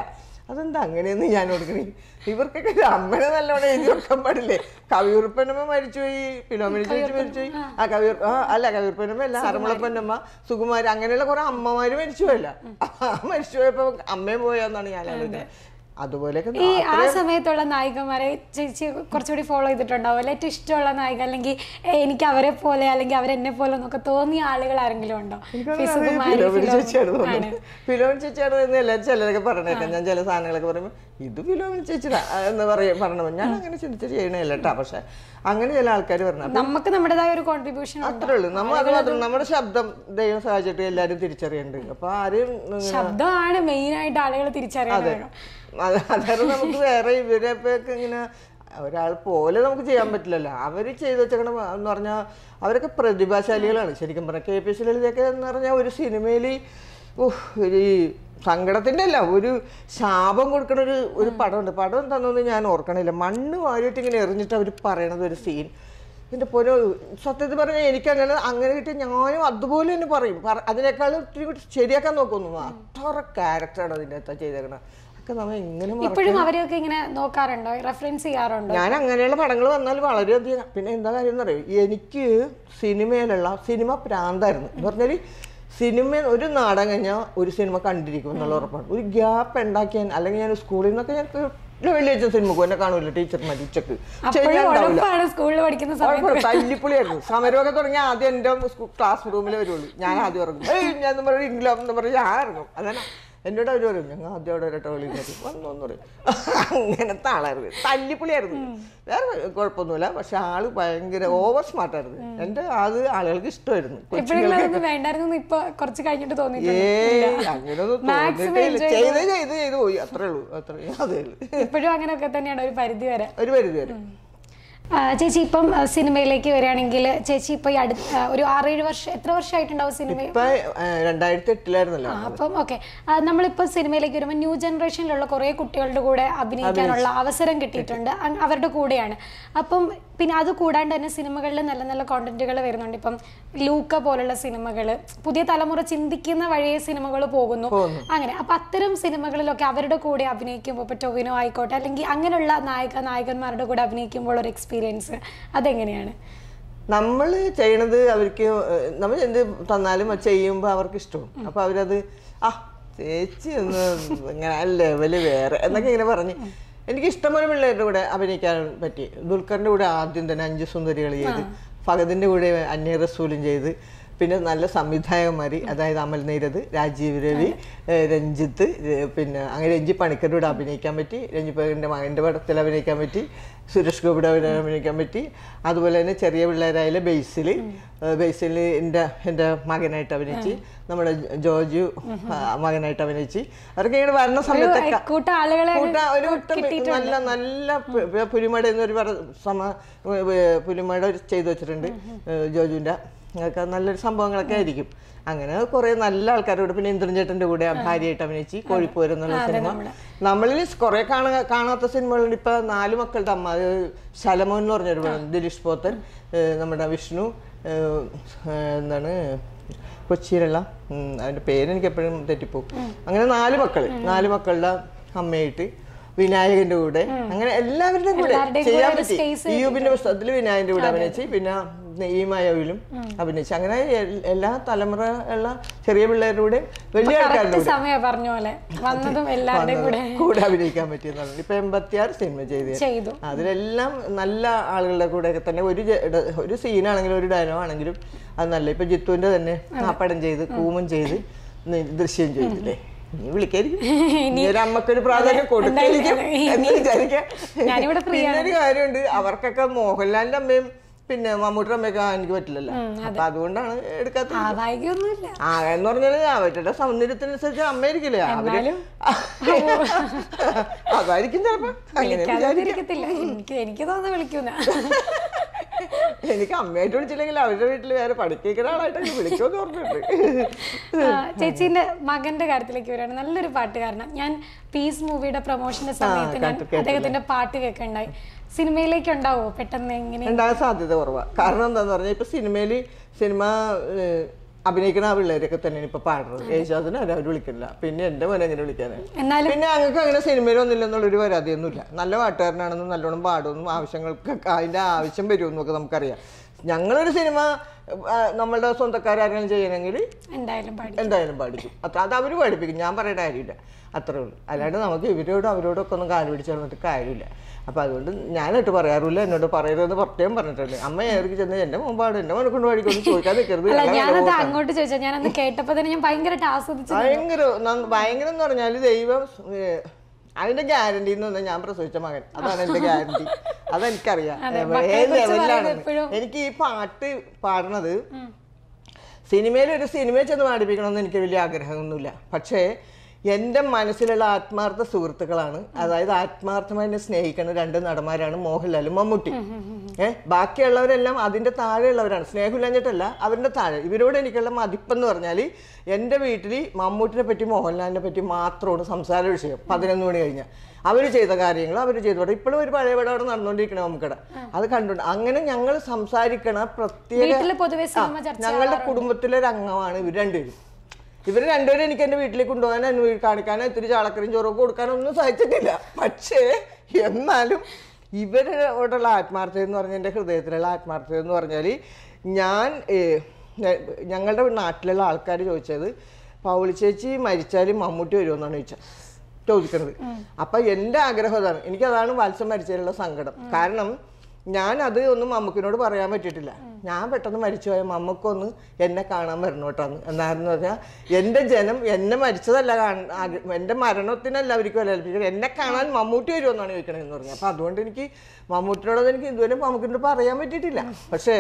അതെന്താ അങ്ങനെയൊന്നും ഞാൻ ഓർക്കണേ ഇവർക്കൊക്കെ അമ്മനെ നല്ലോണം എഴുതി വെക്കാൻ പാടില്ലേ? കവിയൂർപ്പനമ്മ മരിച്ചുപോയി ഫിലോമിനി ചേച്ചി മരിച്ചുപോയി ആ. കവിയൂർ ആ അല്ല കവിയൂർപ്പനമ്മ അല്ല അരമുളപ്പനമ്മ സുകുമാരി അങ്ങനെയുള്ള കുറെ അമ്മമാര് മരിച്ചുപോയല്ല മരിച്ചുപോയപ്പോ അമ്മയും പോയെന്നാണ് ഞാൻ ആലോചിക്കുന്നത് അതുപോലെയൊക്കെ ഈ ആ സമയത്തുള്ള നായികമാരെ ചേച്ചി കുറച്ചുകൂടി ഫോളോ ചെയ്തിട്ടുണ്ടാവും. അല്ലെ ഏറ്റവും ഇഷ്ടമുള്ള നായിക അല്ലെങ്കിൽ എനിക്ക് അവരെ പോലെ അല്ലെങ്കിൽ അവരെന്നെ പോലെ എന്നൊക്കെ തോന്നിയ ആളുകൾ ആരെങ്കിലും ഉണ്ടോ? ഫിലോമിൻ. ചേച്ചിയാണ് എന്ന് എല്ലാവരും ചിലരൊക്കെ പറഞ്ഞേക്കാം. ഞാൻ ചില സാധനങ്ങളൊക്കെ പറയുമ്പോൾ ഇത് ഫിലോമിൻ ചേച്ചിടാ എന്ന് പറയും പറഞ്ഞു ഞാൻ അങ്ങനെ ചിന്തിച്ചിട്ട് ചെയ്യണില്ല കേട്ടാ പക്ഷെ അങ്ങനെ ചില ആൾക്കാർ പറഞ്ഞു നമുക്ക് നമ്മുടേതായ ഒരു കോൺട്രിബ്യൂഷൻ അത്രേ ഉള്ളൂ. നമ്മൾ അത് മാത്രം നമ്മുടെ ശബ്ദം ദൈവം സഹായിച്ചിട്ട് എല്ലാവരും തിരിച്ചറിയുന്നുണ്ട് അപ്പൊ ആരും ശബ്ദമാണ് മെയിൻ ആയിട്ട് ആളുകൾ തിരിച്ചറിയുന്നത് അത് അതായത് നമുക്ക് വേറെ ഇവരെയൊക്കെ ഇങ്ങനെ ഒരാൾ പോലെ നമുക്ക് ചെയ്യാൻ പറ്റില്ലല്ലോ. അവർ ചെയ്തു വെച്ചേക്കണ എന്ന് പറഞ്ഞാൽ അവരൊക്കെ പ്രതിഭാശാലികളാണ്. ശരിക്കും പറഞ്ഞാൽ കെ പി എസ് ലളിതയൊക്കെ എന്ന് പറഞ്ഞാൽ ഒരു സിനിമയിൽ ഒരു ഈ സങ്കടത്തിന്റെ അല്ല ഒരു ശാപം കൊടുക്കണ ഒരു ഒരു പടമുണ്ട്. പടം എന്താണെന്ന് ഞാൻ ഓർക്കണില്ല. മണ്ണ് വാരിയിട്ട് ഇങ്ങനെ എറിഞ്ഞിട്ട് അവർ പറയണത് ഒരു സീൻ. എന്റെ പോലെ സത്യത്തിൽ പറഞ്ഞാൽ എനിക്കങ്ങനെ അങ്ങനെ കിട്ടിയ ഞാനും അതുപോലെ തന്നെ പറയും. പറ- അതിനേക്കാളും ഒത്തിരി ശരിയാക്കാൻ നോക്കുന്നു. അത്ര ക്യാരക്ടറാണ് അതിന്റെ അകത്ത് ചെയ്തേക്കണത്. ഇപ്പോഴും അവരെയൊക്കെ ഇങ്ങനെ നോക്കാറുണ്ടോ? റെഫറൻസ് ചെയ്യാറുണ്ടോ? ഞാൻ അങ്ങനെയുള്ള പടങ്ങൾ വന്നാൽ വളരെയധികം. പിന്നെ എന്താ കാര്യം എന്നറിയോ എനിക്ക് സിനിമയിലുള്ള സിനിമ പ്രാന്തായിരുന്നു. എന്ന് പറഞ്ഞാൽ സിനിമ ഒരു നാടൻ കഴിഞ്ഞാൽ ഒരു സിനിമ കണ്ടിരിക്കും എന്നുള്ള ഉറപ്പാണ്. ഒരു ഗ്യാപ്പ് ഉണ്ടാക്കിയാൽ അല്ലെങ്കിൽ ഞാൻ സ്കൂളിൽ നിന്നൊക്കെ ഞാൻ വെള്ളിയാഴ്ച സിനിമ എന്നെ കാണൂല ടീച്ചർമാർ ഉച്ചയ്ക്ക്. തല്ലിപ്പൊളിയായിരുന്നു. സമരമൊക്കെ തുടങ്ങി ആദ്യം എന്റെ ക്ലാസ് റൂമിൽ വരുള്ളൂ. ഞാൻ ആദ്യം ഇറങ്ങും ഞാൻ പറഞ്ഞു ഇംഗ്ലീഷ് എന്ന് പറഞ്ഞ് ഞാൻ ഇറങ്ങും. അതന്നെ. എന്നോട് അവർ പറയും ഞങ്ങൾ ആദ്യം അവിടെ ഒരു ടോളി വന്നു എന്ന് പറയും. അങ്ങനത്തെ ആളായിരുന്നു. തല്ലിപ്പൊളിയായിരുന്നു. വേറെ കുഴപ്പമൊന്നുമില്ല. പക്ഷെ ആൾ ഭയങ്കര ഓവർ സ്മാർട്ടായിരുന്നു എന്റെ അത് ആളുകൾക്ക് ഇഷ്ടമായിരുന്നു. ചെയ്ത്? ചെയ്ത് ചെയ്ത് പോയി. അത്രേ ഉള്ളൂ. അത്രേ അതേ ഉള്ളൂ. ഇപ്പോഴും അങ്ങനെയൊക്കെ തന്നെയാണ് ഒരു പരിധി വരെ. ഒരു പരിധി വരെ. ചേച്ചി ഇപ്പം സിനിമയിലേക്ക് വരികയാണെങ്കിൽ ചേച്ചി ഇപ്പൊ ഈ അടുത്ത ഒരു ആറേഴ് വർഷം എത്ര വർഷമായിട്ടുണ്ടാവും സിനിമ? രണ്ടായിരത്തി എട്ടിലായിരുന്നല്ലോ അപ്പം ഓക്കെ. നമ്മളിപ്പോ സിനിമയിലേക്ക് വരുമ്പോൾ ന്യൂ ജനറേഷനിലുള്ള കുറെ കുട്ടികളുടെ കൂടെ അഭിനയിക്കാനുള്ള അവസരം കിട്ടിയിട്ടുണ്ട്. അവരുടെ കൂടെയാണ്. അപ്പം പിന്നെ അത് കൂടാണ്ട് തന്നെ സിനിമകളിൽ നല്ല നല്ല കോണ്ടന്റുകൾ വരുന്നുണ്ട്. ഇപ്പം ലൂക്ക പോലുള്ള സിനിമകൾ പുതിയ തലമുറ ചിന്തിക്കുന്ന വഴിയെ സിനിമകൾ പോകുന്നു. അങ്ങനെ. അപ്പൊ അത്തരം സിനിമകളിലൊക്കെ അവരുടെ കൂടെ അഭിനയിക്കുമ്പോൾ ഇപ്പൊ ടൊവിനോ ആയിക്കോട്ടെ അല്ലെങ്കിൽ അങ്ങനെയുള്ള നായക നായകന്മാരുടെ കൂടെ അഭിനയിക്കുമ്പോൾ ഒരു എക്സ്പീരിയൻസ് അതെങ്ങനെയാണ്? നമ്മൾ ചെയ്യണത് അവർക്ക് നമ്മൾ എന്ത് തന്നാലും ചെയ്യുമ്പോൾ അവർക്ക് ഇഷ്ടവും. അപ്പൊ അവരത് ആ ചേച്ചി ഒന്ന് ഇങ്ങനെ ലെവൽ വേറെ എന്നൊക്കെ ഇങ്ങനെ പറഞ്ഞ്. എനിക്ക് ഇഷ്ടംപോലെ പിള്ളേരുടെ കൂടെ അഭിനയിക്കാൻ പറ്റി. ദുൽഖറിന്റെ കൂടെ ആദ്യം തന്നെ അഞ്ച് സുന്ദരികൾ ചെയ്ത് ഫഹദിന്റെ കൂടെ അന്യ റസൂലും ചെയ്ത് പിന്നെ നല്ല സംവിധായകന്മാർ അതായത് അമൽ നീരത് രാജീവ് രവി രഞ്ജിത്ത് പിന്നെ അങ്ങനെ രഞ്ജി പണിക്കരോട് കൂടെ അഭിനയിക്കാൻ പറ്റി രഞ്ജി മകന്റെ മകന്റെ പടത്തിൽ അഭിനയിക്കാൻ പറ്റി സുരേഷ് ഗോപിയുടെ അഭിനയിക്കാൻ പറ്റി അതുപോലെ തന്നെ ചെറിയ പിള്ളേരായാലും ബേസിൽ ബേസിൽ എന്റെ എന്റെ മകനായിട്ട് അഭിനയിച്ച് നമ്മുടെ ജോജു മകനായിട്ട് അഭിനയിച്ച് അവർക്ക് ഇങ്ങനെ വരുന്ന സമയത്തൊക്കെ ഒരു നല്ല നല്ല പുലിമട എന്നൊരു പുലിമട ചെയ്തു വെച്ചിട്ടുണ്ട് ഏ, അതൊക്കെ നല്ലൊരു സംഭവങ്ങളൊക്കെ ആയിരിക്കും. അങ്ങനെ കുറെ നല്ല ആൾക്കാരോട് പിന്നെ ഇന്ദ്രൻചേട്ടന്റെ കൂടെ ഭാര്യയായിട്ട് അഭിനയിച്ച് കോഴിപ്പോര് എന്നുള്ള സിനിമ. നമ്മളിൽ കുറെ കാണാ കാണാത്ത സിനിമകളുണ്ട്. ഇപ്പൊ നാല് മക്കളുടെ അമ്മ അത് ശലമോൻ എന്ന് പറഞ്ഞൊരു പടം ദിലീഷ് പോത്തൻ നമ്മുടെ വിഷ്ണു എന്താണ് കൊച്ചിയിലുള്ള അതിന്റെ പേര് എനിക്ക് എപ്പോഴും തെറ്റിപ്പോകും അങ്ങനെ നാല് മക്കൾ നാല് മക്കളുടെ അമ്മയായിട്ട് വിനായകന്റെ കൂടെ. അങ്ങനെ എല്ലാവരുടെയും കൂടെ ചെയ്യാൻ പറ്റി. യൂബിന്റെ പുസ്തകത്തിൽ വിനായകന്റെ കൂടെ അഭിനയിച്ച് പിന്നെ നെയ്യുമായവിലും അഭിനയിച്ചു. അങ്ങനെ എല്ലാ തലമുറ ഉള്ള ചെറിയ പിള്ളേരുടെ കൂടെ വലിയ ആൾക്കാരുടെ സമയം പറഞ്ഞ പോലെ. വന്നതും എല്ലാവരുടെയും കൂടെ. കൂടെ അഭിനയിക്കാൻ പറ്റിയെന്നാണ് ഇപ്പൊ എൺപത്തിയാറ് സിനിമ ചെയ്ത്. അതിലെല്ലാം നല്ല ആളുകളുടെ കൂടെ ഒക്കെ തന്നെ ഒരു ഒരു സീനാണെങ്കിലും ഒരു ഡയലോഗ് ആണെങ്കിലും അത് നല്ല. ഇപ്പൊ ജിത്തുവിന്റെ തന്നെ നാപ്പടം ചെയ്ത് കൂമും ചെയ്ത് ദൃശ്യം ചെയ്തില്ലേ? നീ വിളിക്കരുത് അമ്മക്കൊരു പ്രാധാന്യം കൊടുക്കായിരിക്കും എന്ന് വിചാരിക്കാം. കാര്യമുണ്ട്. അവർക്കൊക്കെ മോഹൻലാലിന്റെ അമ്മയും പിന്നെ മമ്മൂട്ടിയുടെ അമ്മയൊക്കെ എനിക്ക് പറ്റില്ലല്ലോ. അപ്പൊ അതുകൊണ്ടാണ് എടുക്കാത്തത്. ആ എന്ന് പറഞ്ഞാൽ അവരുടെ സൗന്ദര്യത്തിനനുസരിച്ച് അമ്മയായിരിക്കില്ലേ അവർ അവരും അതായിരിക്കും ചിലപ്പോ. എനിക്ക് എനിക്ക് തോന്നുന്നു വിളിക്കുന്ന എനിക്ക് അമ്മയായിട്ട് വിളിച്ചില്ലെങ്കിൽ അവരുടെ വീട്ടിൽ വേറെ പഠിക്കുന്ന ആളായിട്ട് വിളിക്കുമെന്ന് പറഞ്ഞിട്ടുണ്ട് ചേച്ചീന്റെ മകന്റെ കാര്യത്തിലേക്ക് വരികയാണ്. നല്ലൊരു പാട്ടുകാരനാണ് ഞാൻ പീസ് മൂവിയുടെ പ്രൊമോഷന്റെ സമയത്ത് ഞാൻ. അദ്ദേഹത്തിന്റെ പാട്ട് കേൾക്കണ്ടായി. സിനിമയിലേക്ക് ഉണ്ടാവോ? പെട്ടെന്ന് എങ്ങനെ? ഉണ്ടാകാൻ സാധ്യത കുറവാണ് കാരണം എന്താന്ന് പറഞ്ഞാൽ ഇപ്പൊ സിനിമയിൽ സിനിമ അഭിനയിക്കുന്ന ആ പിള്ളേരൊക്കെ തന്നെയാണ് ഇപ്പൊ പാടുന്നത്. യേശുദാസിനെ അവർ വിളിക്കില്ല. പിന്നെ എന്റെ മോനെ എങ്ങനെ വിളിക്കാനാണ് പിന്നെ ഞങ്ങൾക്ക് അങ്ങനെ സിനിമയിൽ ഒരു പരാതിയൊന്നുമില്ല. നല്ല പാട്ടുകാരനാണെന്നും നല്ലോണം പാടുമെന്നും ആവശ്യങ്ങൾക്ക് അതിന്റെ ആവശ്യം വരുമെന്നൊക്കെ നമുക്കറിയാം. ഞങ്ങളൊരു സിനിമ നമ്മളുടെ സ്വന്തക്കാരെങ്കിലും ചെയ്യണമെങ്കിൽ എന്തായാലും എന്തായാലും പഠിക്കും. അത്ര അത് അവർ പഠിപ്പിക്കും. ഞാൻ പറയേണ്ട കാര്യമില്ല. അത്രേ ഉള്ളൂ. അല്ലാണ്ട് നമുക്ക് ഇവരോടും അവരോടൊക്കെ ഒന്നും കാൽ പിടിച്ച് പറഞ്ഞിട്ട് കാര്യമില്ല. അപ്പം അതുകൊണ്ട് ഞാനായിട്ട് പറയാറില്ല എന്നോട് പറയരുതെന്ന് പ്രത്യേകം പറഞ്ഞിട്ടുണ്ട്. അമ്മ ഏർക്ക് ചെന്ന് എന്റെ മുമ്പാട് എന്റെ മോനെ കൊണ്ട് ചോദിക്കാൻ നിൽക്കരുത് ഞാനത് അങ്ങോട്ട് ചോദിച്ചാൽ ഞാനന്ന് കേട്ടപ്പോൾ തന്നെ ഞാൻ ഭയങ്കരമായിട്ട് ആസ്വദിച്ചു ഭയങ്കര ഭയങ്കരം എന്ന് പറഞ്ഞാൽ ദൈവം അതിന്റെ ഗ്യാരണ്ടി എന്ന് പറഞ്ഞാൽ ഞാൻ പ്രസവിച്ച മകൻ. അതാണ് എന്റെ ഗ്യാരണ്ടി അതെനിക്കറിയാം. അതെ, ഏത് ലെവലിലാണ് എനിക്ക് ഈ പാട്ട് പാടണത് സിനിമയിൽ ഒരു സിനിമയിൽ ചെന്ന് പാടിപ്പിക്കണമെന്ന് എനിക്ക് വലിയ ആഗ്രഹമൊന്നുമില്ല. പക്ഷേ എന്റെ മനസ്സിലുള്ള ആത്മാർത്ഥ സുഹൃത്തുക്കളാണ്. അതായത് ആത്മാർത്ഥമായി എന്നെ സ്നേഹിക്കുന്ന രണ്ട് നടന്മാരാണ് മോഹൻലാലും മമ്മൂട്ടി. ഏഹ് ബാക്കിയുള്ളവരെല്ലാം അതിന്റെ താഴെയുള്ളവരാണ്. സ്നേഹമില്ലാഞ്ഞിട്ടല്ല അവരുടെ താഴെ. ഇവരോട് എനിക്കുള്ള മതിപ്പെന്ന് പറഞ്ഞാൽ എന്റെ വീട്ടിൽ മമ്മൂട്ടിനെ പറ്റി മോഹൻലാലിനെ പറ്റി മാത്രമാണ് സംസാര വിഷയം പതിനൊന്ന് മണി കഴിഞ്ഞാൽ അവർ ചെയ്ത കാര്യങ്ങൾ അവർ ചെയ്തു. ഇപ്പോഴും ഒരു പഴയ പടം അവിടെ നടന്നുകൊണ്ടിരിക്കണേ നമുക്കട. അത് കണ്ടുണ്ട്. അങ്ങനെ ഞങ്ങൾ സംസാരിക്കണ പ്രത്യേക ഞങ്ങളുടെ കുടുംബത്തിലെ ഒരു അംഗമാണ് ഇവർ രണ്ടുപേരും. ഇവർ രണ്ടുപേരും എനിക്ക് എന്റെ വീട്ടിലേക്ക് കൊണ്ടുപോകാൻ എന്നെ കാണിക്കാനോ ഇത്തിരി ചാളക്കറിയും ചോറൊക്കെ കൊടുക്കാനോ ഒന്നും സഹിച്ചിട്ടില്ല. പക്ഷേ എന്നാലും ഇവരോടുള്ള ആത്മാർത്ഥത എന്ന് പറഞ്ഞാൽ എന്റെ ഹൃദയത്തിലുള്ള ആത്മാർത്ഥത എന്ന് പറഞ്ഞാൽ ഞാൻ ഞങ്ങളുടെ നാട്ടിലുള്ള ആൾക്കാർ ചോദിച്ചത് പൗളി ചേച്ചി മരിച്ചാലും മമ്മൂട്ടി വരുമെന്നാണ് ചോദിച്ചത് ചോദിക്കുന്നത് അപ്പം എന്റെ ആഗ്രഹം അതാണ്. എനിക്കതാണ് വത്സം മരിച്ചതിലുള്ള സങ്കടം. കാരണം ഞാൻ അത് ഒന്നും മമ്മൂക്കിനോട് പറയാൻ പറ്റിയിട്ടില്ല. ഞാൻ പെട്ടെന്ന് മരിച്ചു പോയ മമ്മക്കൊന്ന് എന്നെ കാണാൻ വരണോട്ടാന്ന് എന്താണെന്ന് പറഞ്ഞാൽ എന്റെ ജനം എന്നെ മരിച്ചതല്ല എന്റെ മരണത്തിനല്ല അവർക്ക് വില കൽപ്പിക്കുന്നത് എന്നെ കാണാൻ മമ്മൂട്ടി വരുമെന്നാണ് ചോദിക്കണതെന്ന് പറഞ്ഞത് അപ്പൊ അതുകൊണ്ട് എനിക്ക് മമ്മൂട്ടിനോടൊന്നും എനിക്ക് ഇതുവരെ മമ്മൂക്കിനോട് പറയാൻ പറ്റിയിട്ടില്ല. പക്ഷേ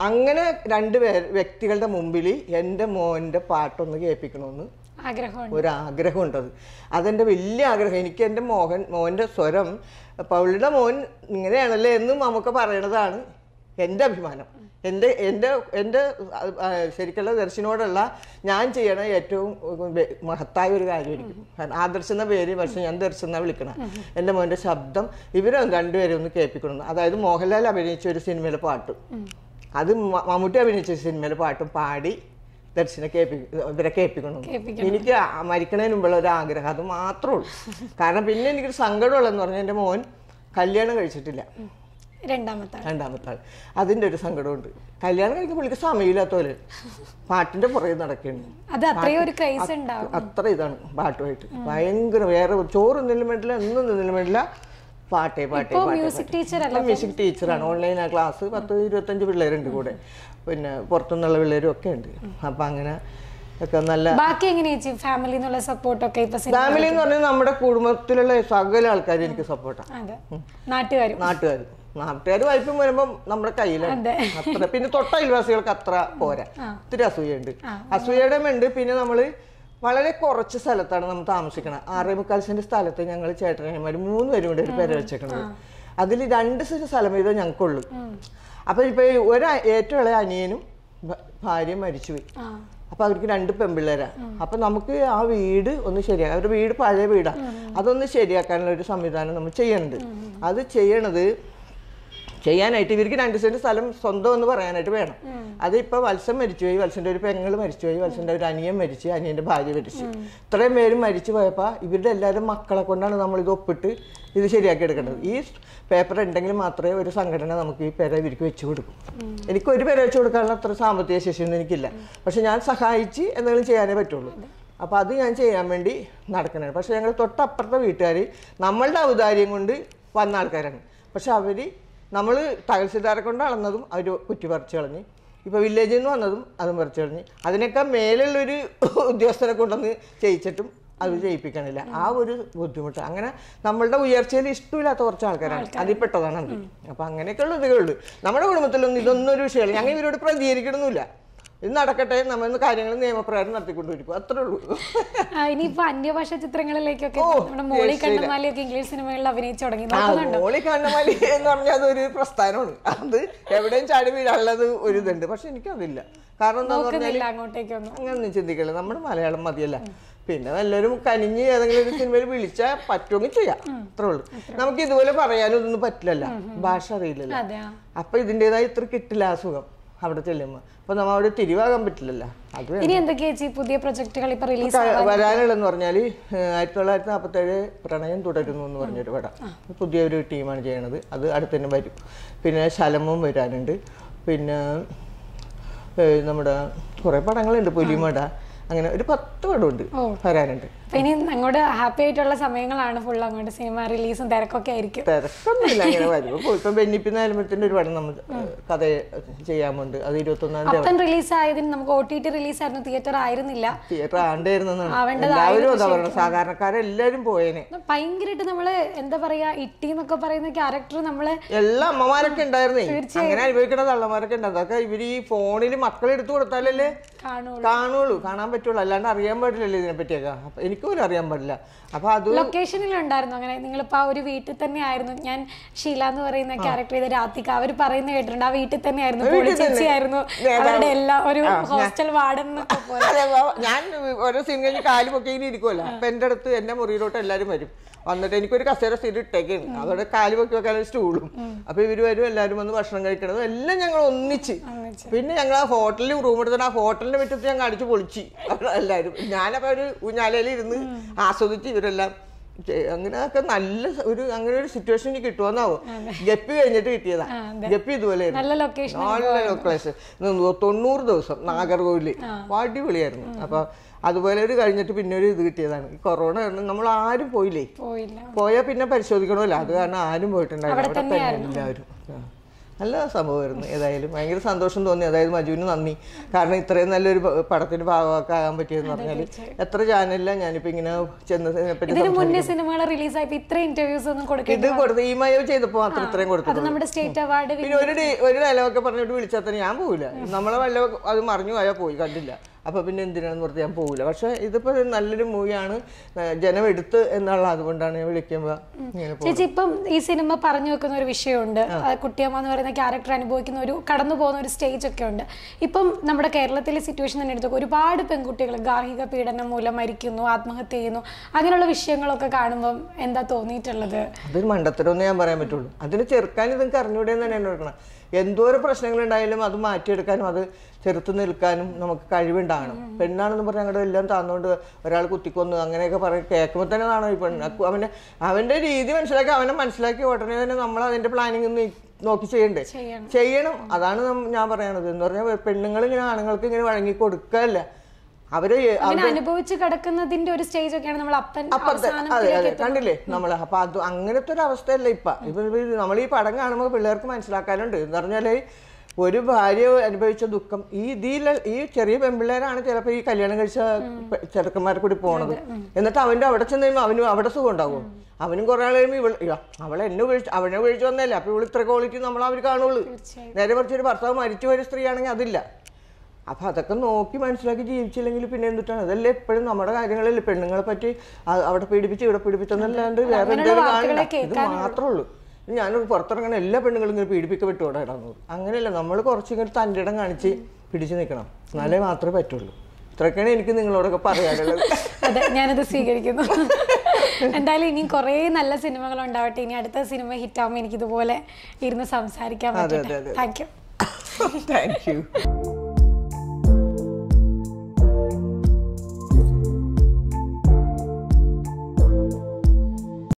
അങ്ങനെ രണ്ട് വ്യക്തികളുടെ മുമ്പിൽ എന്റെ മോന്റെ പാട്ടൊന്ന് കേൾപ്പിക്കണമെന്ന് ഒരാഗ്രഹം ഉണ്ടത് അതെന്റെ വലിയ ആഗ്രഹം. എനിക്ക് എന്റെ മോഹൻ മോന്റെ സ്വരം പൗളിയുടെ മോൻ ഇങ്ങനെയാണല്ലേ എന്നും നമുക്ക് പറയണതാണ് എന്റെ അഭിമാനം. എന്റെ എന്റെ എന്റെ ശരിക്കുള്ള ദർശനോടുള്ള ഞാൻ ചെയ്യണ ഏറ്റവും മഹത്തായ ഒരു കാര്യമായിരിക്കും. കാരണം ആദർശ് എന്ന പേര് പക്ഷെ ഞാൻ ദർശനം എന്നാ വിളിക്കണം. എന്റെ മോന്റെ ശബ്ദം ഇവരെ രണ്ടുപേരും ഒന്ന് കേൾപ്പിക്കണം. അതായത് മോഹൻലാൽ അഭിനയിച്ച ഒരു സിനിമയിലെ പാട്ട്. അത് മമ്മൂട്ടി അഭിനയിച്ച സിനിമയിലെ പാട്ടും പാടി ദർശനെ കേൾപ്പിക്കും ഇവരെ കേൾപ്പിക്കണം. എനിക്ക് മരിക്കണതിന് മുമ്പുള്ള ഒരു ആഗ്രഹം അത് മാത്രമേ ഉള്ളൂ. കാരണം പിന്നെ എനിക്കൊരു സങ്കടമുള്ളതെന്ന് പറഞ്ഞാൽ എന്റെ മോൻ കല്യാണം കഴിച്ചിട്ടില്ല. രണ്ടാമത്തെ. രണ്ടാമത്തെ ആൾ അതിന്റെ ഒരു സങ്കടമുണ്ട്. കല്യാണം കഴിക്കാൻ പുള്ളിക്ക് സമയമില്ലാത്ത പോലെ പാട്ടിന്റെ പുറകെ നടക്കുന്നു അത് ഒരു ക്രൈസ് ഉണ്ടാവും. അത്ര ഇതാണ് പാട്ടുമായിട്ട്. ഭയങ്കര വേറെ ചോറ് നിന്നും എന്നും ഒന്നും നിന്നും വേണ്ടില്ല. പാട്ടേ പാട്ടേ മ്യൂസിക് ടീച്ചർ അല്ല മ്യൂസിക് ടീച്ചറാണ് ഓൺലൈൻ ആ ക്ലാസ് പത്ത് ഇരുപത്തഞ്ച് പിള്ളേരുണ്ട് കൂടെ. പിന്നെ പുറത്തുനിന്നുള്ള പിള്ളേരും ഒക്കെ ഉണ്ട്. അപ്പൊ അങ്ങനെ ഒക്കെ നല്ല ബാക്കി എങ്ങനെയാ ഫാമിലി എന്നുള്ള സപ്പോർട്ടൊക്കെ ഇപ്പൊ സിനിമ ഫാമിലി എന്ന് പറഞ്ഞാൽ നമ്മുടെ കുടുംബത്തിലുള്ള സകല ആൾക്കാർ എനിക്ക് സപ്പോർട്ടാണ് അതെ. നാട്ടുകാരും. നാട്ടുകാർ നാട്ടുകാർ വലിപ്പം വരുമ്പോ നമ്മുടെ കയ്യിലാണ്. അത്ര. പിന്നെ തൊട്ട അയൽവാസികൾക്ക് അത്ര പോരാ. ഒത്തിരി അസൂയുണ്ട്. അസൂയയുടെ ഉണ്ട്. പിന്നെ നമ്മൾ വളരെ കുറച്ച് സ്ഥലത്താണ് നമ്മൾ താമസിക്കണം ആറേ മുക്കാൽ സെന്റ് സ്ഥലത്ത് ഞങ്ങൾ ചേട്ടനന്മാർ മൂന്ന് പേരും കൂടെ ഒരു പേര് വെച്ചേക്കണത് അതിൽ രണ്ട് സെന്റ് സ്ഥലം വീതം ഞങ്ങൾക്കുള്ളൂ. അപ്പൊ ഇപ്പൊ ഒരു ഏറ്റവും ഇളയ അനിയനും ഭാര്യ മരിച്ചുപോയി. അപ്പോൾ അപ്പൊ അവർക്ക് രണ്ട് പെമ്പിള്ളേരാ അപ്പൊ നമുക്ക് ആ വീട് ഒന്ന് ശരിയാക്കാം അവരുടെ വീട് പഴയ വീടാ. അതൊന്ന് ശരിയാക്കാനുള്ള ഒരു സംവിധാനം നമ്മൾ ചെയ്യണത് അത് ചെയ്യണത് ചെയ്യാനായിട്ട് ഇവർക്ക് രണ്ട് സെന്റ് സ്ഥലം സ്വന്തം എന്ന് പറയാനായിട്ട് വേണം. അതിപ്പോൾ വത്സൻ വത്സം മരിച്ചുപോയി വത്സന്റെ ഒരു പെങ്ങൾ മരിച്ചുപോയി വത്സന്റെ ഒരു അനിയൻ മരിച്ചു അനിയന്റെ ഭാര്യ മരിച്ചു. ഇത്രയും പേരും മരിച്ചു പോയപ്പോ ഇവരുടെ എല്ലാവരും മക്കളെ കൊണ്ടാണ് നമ്മൾ ഇത് ഒപ്പിട്ട് ഇത് ശരിയാക്കി എടുക്കേണ്ടത്. ഈ പേപ്പർ ഉണ്ടെങ്കിൽ മാത്രമേ ഒരു സംഘടന നമുക്ക് ഈ പേര ഇവർക്ക് വെച്ചു കൊടുക്കും. എനിക്ക് ഒരു പേര വെച്ചു കൊടുക്കാനുള്ള അത്ര സാമ്പത്തിക ശേഷിയൊന്നും എനിക്കില്ല. പക്ഷെ ഞാൻ സഹായിച്ച് എന്തെങ്കിലും ചെയ്യാനേ പറ്റുള്ളൂ. അപ്പോൾ അത് ഞാൻ ചെയ്യാൻ വേണ്ടി നടക്കണേ. പക്ഷെ ഞങ്ങൾ തൊട്ടപ്പുറത്തെ വീട്ടുകാർ നമ്മളുടെ ഔദാര്യം കൊണ്ട് വന്ന ആൾക്കാരാണ്. പക്ഷെ അവർ നമ്മൾ തഹസിൽദാരെ കൊണ്ട് അളന്നതും അവർ കുറ്റി പറിച്ചു കളഞ്ഞ് ഇപ്പോൾ വില്ലേജിൽ നിന്ന് വന്നതും അതും പറിച്ചു കളഞ്ഞ്. അതിനൊക്കെ മേലുള്ളൊരു ഉദ്യോഗസ്ഥരെ കൊണ്ടുവന്ന് ചെയ്യിച്ചിട്ടും അത് ജയിപ്പിക്കണില്ല. ആ ഒരു ബുദ്ധിമുട്ട്. അങ്ങനെ നമ്മളുടെ ഉയർച്ചയിൽ ഇഷ്ടമില്ലാത്ത കുറച്ച് ആൾക്കാരാണ്. അതിൽ പെട്ടതാണ് അത് അപ്പൊ അങ്ങനെയൊക്കെയുള്ള ഇതേ ഉള്ളൂ. നമ്മുടെ കുടുംബത്തിലൊന്നും ഇതൊന്നും ഒരു വിഷയമല്ല. ഞങ്ങൾ ഇവരോട് പ്രതികരിക്കണമെന്നില്ല ഇത് നടക്കട്ടെ നമ്മൾ കാര്യങ്ങൾ നിയമപ്രകാരം നടത്തിക്കൊണ്ടിരിക്കും അത്രേ ഉള്ളൂ. ഇനിയിപ്പോ അന്യഭാഷ ചിത്രങ്ങളിലേക്കൊക്കെ മോളി. കണ്ണമാലിയൊക്കെ ഇംഗ്ലീഷ് സിനിമകളിൽ അഭിനയിച്ചു തുടങ്ങി. മോളി കണ്ണമാലി എന്ന് പറഞ്ഞാൽ അതൊരു പ്രസ്ഥാനമാണ്. അത് എവിടെയും ചാടി വീഴാനുള്ളത് ഒരു ഇതുണ്ട്. പക്ഷെ എനിക്കതില്ല. കാരണം എന്താ പറഞ്ഞാൽ അങ്ങോട്ടേക്കൊന്നും. അങ്ങനൊന്നും ചിന്തിക്കില്ല. നമ്മുടെ മലയാളം മതിയല്ല? പിന്നെ വല്ലവരും കനിഞ്ഞ് ഏതെങ്കിലും ഒരു സിനിമയിൽ വിളിച്ചാൽ പറ്റുമെങ്കിൽ ചെയ്യാം. അത്രേ ഉള്ളൂ. നമുക്ക് ഇതുപോലെ പറയാനും ഇതൊന്നും പറ്റില്ലല്ല. ഭാഷ അറിയില്ലല്ലോ. അപ്പൊ ഇതിന്റെതായ ഇത്ര കിട്ടില്ല ആ സുഖം അവിടെ ചെല്ലുമ്പോൾ അപ്പൊ നമ്മ അവിടെ തിരിവാകാൻ പറ്റില്ലല്ലോ. അത് ഇനി എന്തൊക്കെയാ പുതിയ പ്രൊജക്ടുകൾ ഇപ്പൊ റിലീസ് വരാനുള്ളതെന്ന് പറഞ്ഞാൽ ആയിരത്തി തൊള്ളായിരത്തി നാൽപ്പത്തേഴ് പ്രണയം തുടരുന്നു എന്ന് പറഞ്ഞൊരു പടം. പുതിയൊരു ടീമാണ് ചെയ്യണത്. അത് അടുത്തന്നെ വരും. പിന്നെ ശലമും വരാനുണ്ട്. പിന്നെ നമ്മുടെ കുറേ പടങ്ങളുണ്ട് പുലിമട. അങ്ങനെ ഒരു പത്ത് പടമുണ്ട്. വരാനുണ്ട്. ഇനി അങ്ങോട്ട് ഹാപ്പി ആയിട്ടുള്ള സമയങ്ങളാണ് ഫുൾ അങ്ങോട്ട് സിനിമ റിലീസും തിരക്കൊക്കെ ആയിരിക്കും. തിരക്കൊന്നുമില്ല അങ്ങനെ വരുമ്പോൾ ഇപ്പം ബെന്നിപ്പിന്ന് ആൽബത്തിന്റെ ഒരു പടം നമ്മൾ കഥ ചെയ്യാമുണ്ട്. അത് ഇരുപത്തൊന്നാം തീയതി റിലീസ് ആയതിന് നമുക്ക് ഒ ടി ടി റിലീസ് ആയിരുന്നു തിയേറ്റർ ആയിരുന്നില്ല. തിയേറ്റർ ആവേണ്ടതായിരുന്നു. എല്ലാവരും അതാ പറയുന്നത് സാധാരണക്കാരെല്ലാരും പോയേനെ. ഭയങ്കരമായിട്ട് നമ്മൾ എന്താ പറയാ ഇട്ടി എന്നൊക്കെ പറയുന്ന ക്യാരക്ടർ നമ്മൾ എല്ലാ അമ്മമാരൊക്കെ ഉണ്ടായിരുന്നേ. അങ്ങനെ അനുഭവിക്കുന്ന തള്ളമാരൊക്കെ ഉണ്ട്. അതൊക്കെ ഇവർ ഈ ഫോണിൽ മക്കളെ എടുത്തു കൊടുത്താലല്ലേ കാണുള്ളൂ. കാണാൻ പറ്റുള്ളൂ. അല്ലാണ്ട് അറിയാൻ പാടില്ലല്ലോ ഇതിനെ പറ്റിയൊക്കെ അപ്പൊ എനിക്ക് പോലും അറിയാൻ പാടില്ല. അപ്പൊ അത് ലൊക്കേഷനിൽ ഉണ്ടായിരുന്നു അങ്ങനെ. നിങ്ങളിപ്പോ ആ ഒരു വീട്ടിൽ തന്നെ ആയിരുന്നു. ഞാൻ ഷീല എന്ന് പറയുന്ന ക്യാരക്ടർ ചെയ്ത രാധിക അവർ പറയുന്ന കേട്ടിട്ടുണ്ട്. ആ വീട്ടിൽ തന്നെ ആയിരുന്നു. അവരുടെ എല്ലാ ഒരു ഹോസ്റ്റൽ വാർഡൻ ഞാൻ ഓരോ സീൻ കഴിഞ്ഞ് കാൽ പൊക്കി ഇങ്ങനെ ഇരിക്കുമല്ലോ അപ്പൊ എന്റെ അടുത്ത് എന്റെ മുറിയിലോട്ട് എല്ലാരും വരും. വന്നിട്ട് എനിക്കൊരു കസേര സ്റ്റേറ്റ് ഇട്ടേക്കാണ് അതോടെ കാൽ പൊക്കി വെക്കാൻ സ്റ്റൂളും. അപ്പൊ ഇവർ വരും എല്ലാരും വന്ന് ഭക്ഷണം കഴിക്കണതും എല്ലാം ഞങ്ങൾ ഒന്നിച്ച്. പിന്നെ ഞങ്ങൾ ആ ഹോട്ടലിൽ റൂം എടുത്തിട്ട് ആ ഹോട്ടലിന്റെ മുറ്റത്ത് ഞങ്ങൾ അടിച്ചു പൊളിച്ച്. എല്ലാവരും എല്ലാരും. ഞാനപ്പോ ഒരു ഊഞ്ഞാലയിൽ ഇരുന്ന് ആസ്വദിച്ച് ഇവരെല്ലാം അങ്ങനെയൊക്കെ നല്ല ഒരു അങ്ങനെ ഒരു സിറ്റുവേഷൻ എനിക്ക് കിട്ടുമെന്നാവോ ഗപ്പി കഴിഞ്ഞിട്ട് കിട്ടിയതാ. ഗപ്പി ഇതുപോലെ നല്ല ലൊക്കേഷൻ തൊണ്ണൂറ് ദിവസം നാഗർകോവിൽ. അടിപൊളിയായിരുന്നു. അപ്പൊ അതുപോലെ ഒരു കഴിഞ്ഞിട്ട് പിന്നെ ഒരു ഇത് കിട്ടിയതാണ്. ഈ കൊറോണ കാരണം നമ്മൾ ആരും പോയില്ലേ? പോയാൽ പിന്നെ പരിശോധിക്കണമല്ലോ. അത് കാരണം ആരും പോയിട്ടുണ്ടായില്ല അവിടെ തന്നെ എല്ലാവരും. നല്ല സംഭവമായിരുന്നു ഏതായാലും. ഭയങ്കര സന്തോഷം തോന്നി. അതായത് മജുവിന് നന്ദി. കാരണം ഇത്രയും നല്ലൊരു പടത്തിന്റെ പടത്തിന് ഭാഗമാക്കാൻ പറ്റിയെന്ന് പറഞ്ഞാൽ എത്ര ചാനലിലാണ് ഞാനിപ്പോ ഇങ്ങനെ ചെന്ന് സിനിമകൾ റിലീസ് ആയപ്പോ ഇത്ര ഇന്റർവ്യൂസ് ഒന്നും ഇത് കൊടുത്ത് ഈ മയോ ചെയ്തപ്പോ മാത്രം ഇത്രയും കൊടുത്തു സ്റ്റേറ്റ് അവാർഡ് പിന്നെ ഒരു ഒരു പറഞ്ഞിട്ട് വിളിച്ചാൽ തന്നെ ഞാൻ പോവില്ല. നമ്മളെ വല്ല അത് മറിഞ്ഞു പോയാൽ പോയി കണ്ടില്ല. അപ്പൊ പിന്നെ എന്തിനാണെന്ന് പറഞ്ഞ് ഞാൻ പോകില്ല പക്ഷേ ഇതിപ്പോൾ നല്ലൊരു മൂവിയാണ് ജനം എടുത്ത് എന്നുള്ള അതുകൊണ്ടാണ് ഞാൻ വിളിക്കുമ്പോൾ ചേച്ചി ഇപ്പം ഈ സിനിമ പറഞ്ഞു വെക്കുന്ന ഒരു വിഷയമുണ്ട്. കുട്ടിയമ്മ എന്ന് പറയുന്ന ക്യാരക്ടർ അനുഭവിക്കുന്ന ഒരു കടന്നു പോകുന്ന ഒരു സ്റ്റേജ് ഒക്കെ ഉണ്ട്. ഇപ്പം നമ്മുടെ കേരളത്തിലെ സിറ്റുവേഷൻ തന്നെ എടുത്തു ഒരുപാട് പെൺകുട്ടികൾ ഗാർഹിക പീഡനം മൂലം മരിക്കുന്നു ആത്മഹത്യ ചെയ്യുന്നു. അങ്ങനെയുള്ള വിഷയങ്ങളൊക്കെ കാണുമ്പം എന്താ തോന്നിയിട്ടുള്ളത്? അതൊരു മണ്ടത്തരമെന്ന് ഞാൻ പറയാൻ പറ്റുള്ളൂ. അതിന് ചെറുക്കാൻ ഇതും അറിഞ്ഞൂടെ തന്നെ എന്തോരം പ്രശ്നങ്ങളുണ്ടായാലും അത് മാറ്റിയെടുക്കാനും അത് ചെറുത്ത് നിൽക്കാനും നമുക്ക് കഴിവുണ്ടാകണം. പെണ്ണാണെന്ന് പറഞ്ഞാൽ അങ്ങോട്ട് എല്ലാം താന്നുകൊണ്ട് ഒരാൾ കുത്തിക്കൊന്നു അങ്ങനെയൊക്കെ പറയും കേൾക്കുമ്പോൾ തന്നെ നാണോ ഈ പെണ്ണ്. അവന്റെ അവന്റെ അവന്റെ രീതി മനസ്സിലാക്കി അവനെ മനസ്സിലാക്കി ഉടനെ തന്നെ നമ്മൾ അതിന്റെ പ്ലാനിങ് നോക്കി ചെയ്യണ്ടേ? ചെയ്യണം. ചെയ്യണം. അതാണ് ഞാൻ പറയണത്. എന്ന് പറഞ്ഞാൽ പെണ്ണുങ്ങൾ ഇങ്ങനെ ആണുങ്ങൾക്ക് ഇങ്ങനെ വഴങ്ങി കൊടുക്കല്ല. അവർ അനുഭവിച്ച് കിടക്കുന്നതിന്റെ ഒരു സ്റ്റേജ് ഒക്കെയാണ് നമ്മൾ അപ്പൻ അപ്പത്തെ അതെ അതെ കണ്ടില്ലേ? നമ്മൾ അപ്പൊ അത് അങ്ങനത്തെ ഒരു അവസ്ഥയല്ല ഇപ്പൊ. ഇപ്പൊ നമ്മൾ ഈ പടം കാണുമ്പോൾ പിള്ളേർക്ക് മനസ്സിലാക്കാനുണ്ട്. എന്ന് പറഞ്ഞാൽ ഒരു ഭാര്യ അനുഭവിച്ച ദുഃഖം. ഈ ഇതിൽ ഈ ചെറിയ പെൺപിള്ളേരാണ് ചിലപ്പോൾ ഈ കല്യാണം കഴിച്ച ചെറുക്കന്മാരെ കൂടി പോണത്. എന്നിട്ട് അവന്റെ അവിടെ ചെന്ന് കഴിയുമ്പോൾ അവനും അവിടെ സുഖം ഉണ്ടാവും. അവനും കുറെ ആൾ കഴിയുമ്പോൾ ഇവൾ അവളെ എന്നെ ഉപയോഗിച്ച് അവനെ ഉപയോഗിച്ച് വന്നല്ലേ അപ്പൊ ഇവൾ ഇത്ര ക്വാളിറ്റി നമ്മൾ അവർ കാണുള്ളൂ നേരെ മറിച്ച് ഒരു ഭർത്താവ് മരിച്ചു പോയ സ്ത്രീയാണെങ്കിൽ അതില്ല. അപ്പൊ അതൊക്കെ നോക്കി മനസ്സിലാക്കി ജീവിച്ചില്ലെങ്കിൽ പിന്നെ എന്തിട്ടാണ്? അതല്ലേ എപ്പോഴും നമ്മുടെ കാര്യങ്ങളല്ലേ. പെണ്ണുങ്ങളെ പറ്റി അവിടെ പീഡിപ്പിച്ച് ഇവിടെ പീഡിപ്പിച്ചെന്നല്ലാണ്ട് വേറെ എന്തെങ്കിലും ഇത് മാത്രമേ ഉള്ളൂ ഞാൻ പുറത്തിറങ്ങണ എല്ലാ പെണ്ണുങ്ങളും ഇങ്ങനെ പീഡിപ്പിക്കപ്പെട്ടോടെ ഇടാന്നു അങ്ങനെയല്ല നമ്മൾ കുറച്ചിങ്ങനെ തന്റെ ഇടം കാണിച്ച് പിടിച്ചു നിൽക്കണം എന്നാലേ മാത്രമേ പറ്റുള്ളൂ. ഇത്രയൊക്കെയാണ് എനിക്ക് നിങ്ങളോടൊക്കെ പറയാനുള്ളത്. അതെ ഞാനത് സ്വീകരിക്കുന്നു. എന്തായാലും ഇനിയും കുറേ നല്ല സിനിമകൾ ഉണ്ടാവട്ടെ. ഇനി അടുത്ത സിനിമ ഹിറ്റ് ഹിറ്റാകുമ്പോൾ എനിക്ക് ഇതുപോലെ ഇരുന്ന് സംസാരിക്കാൻ. Thank you thank you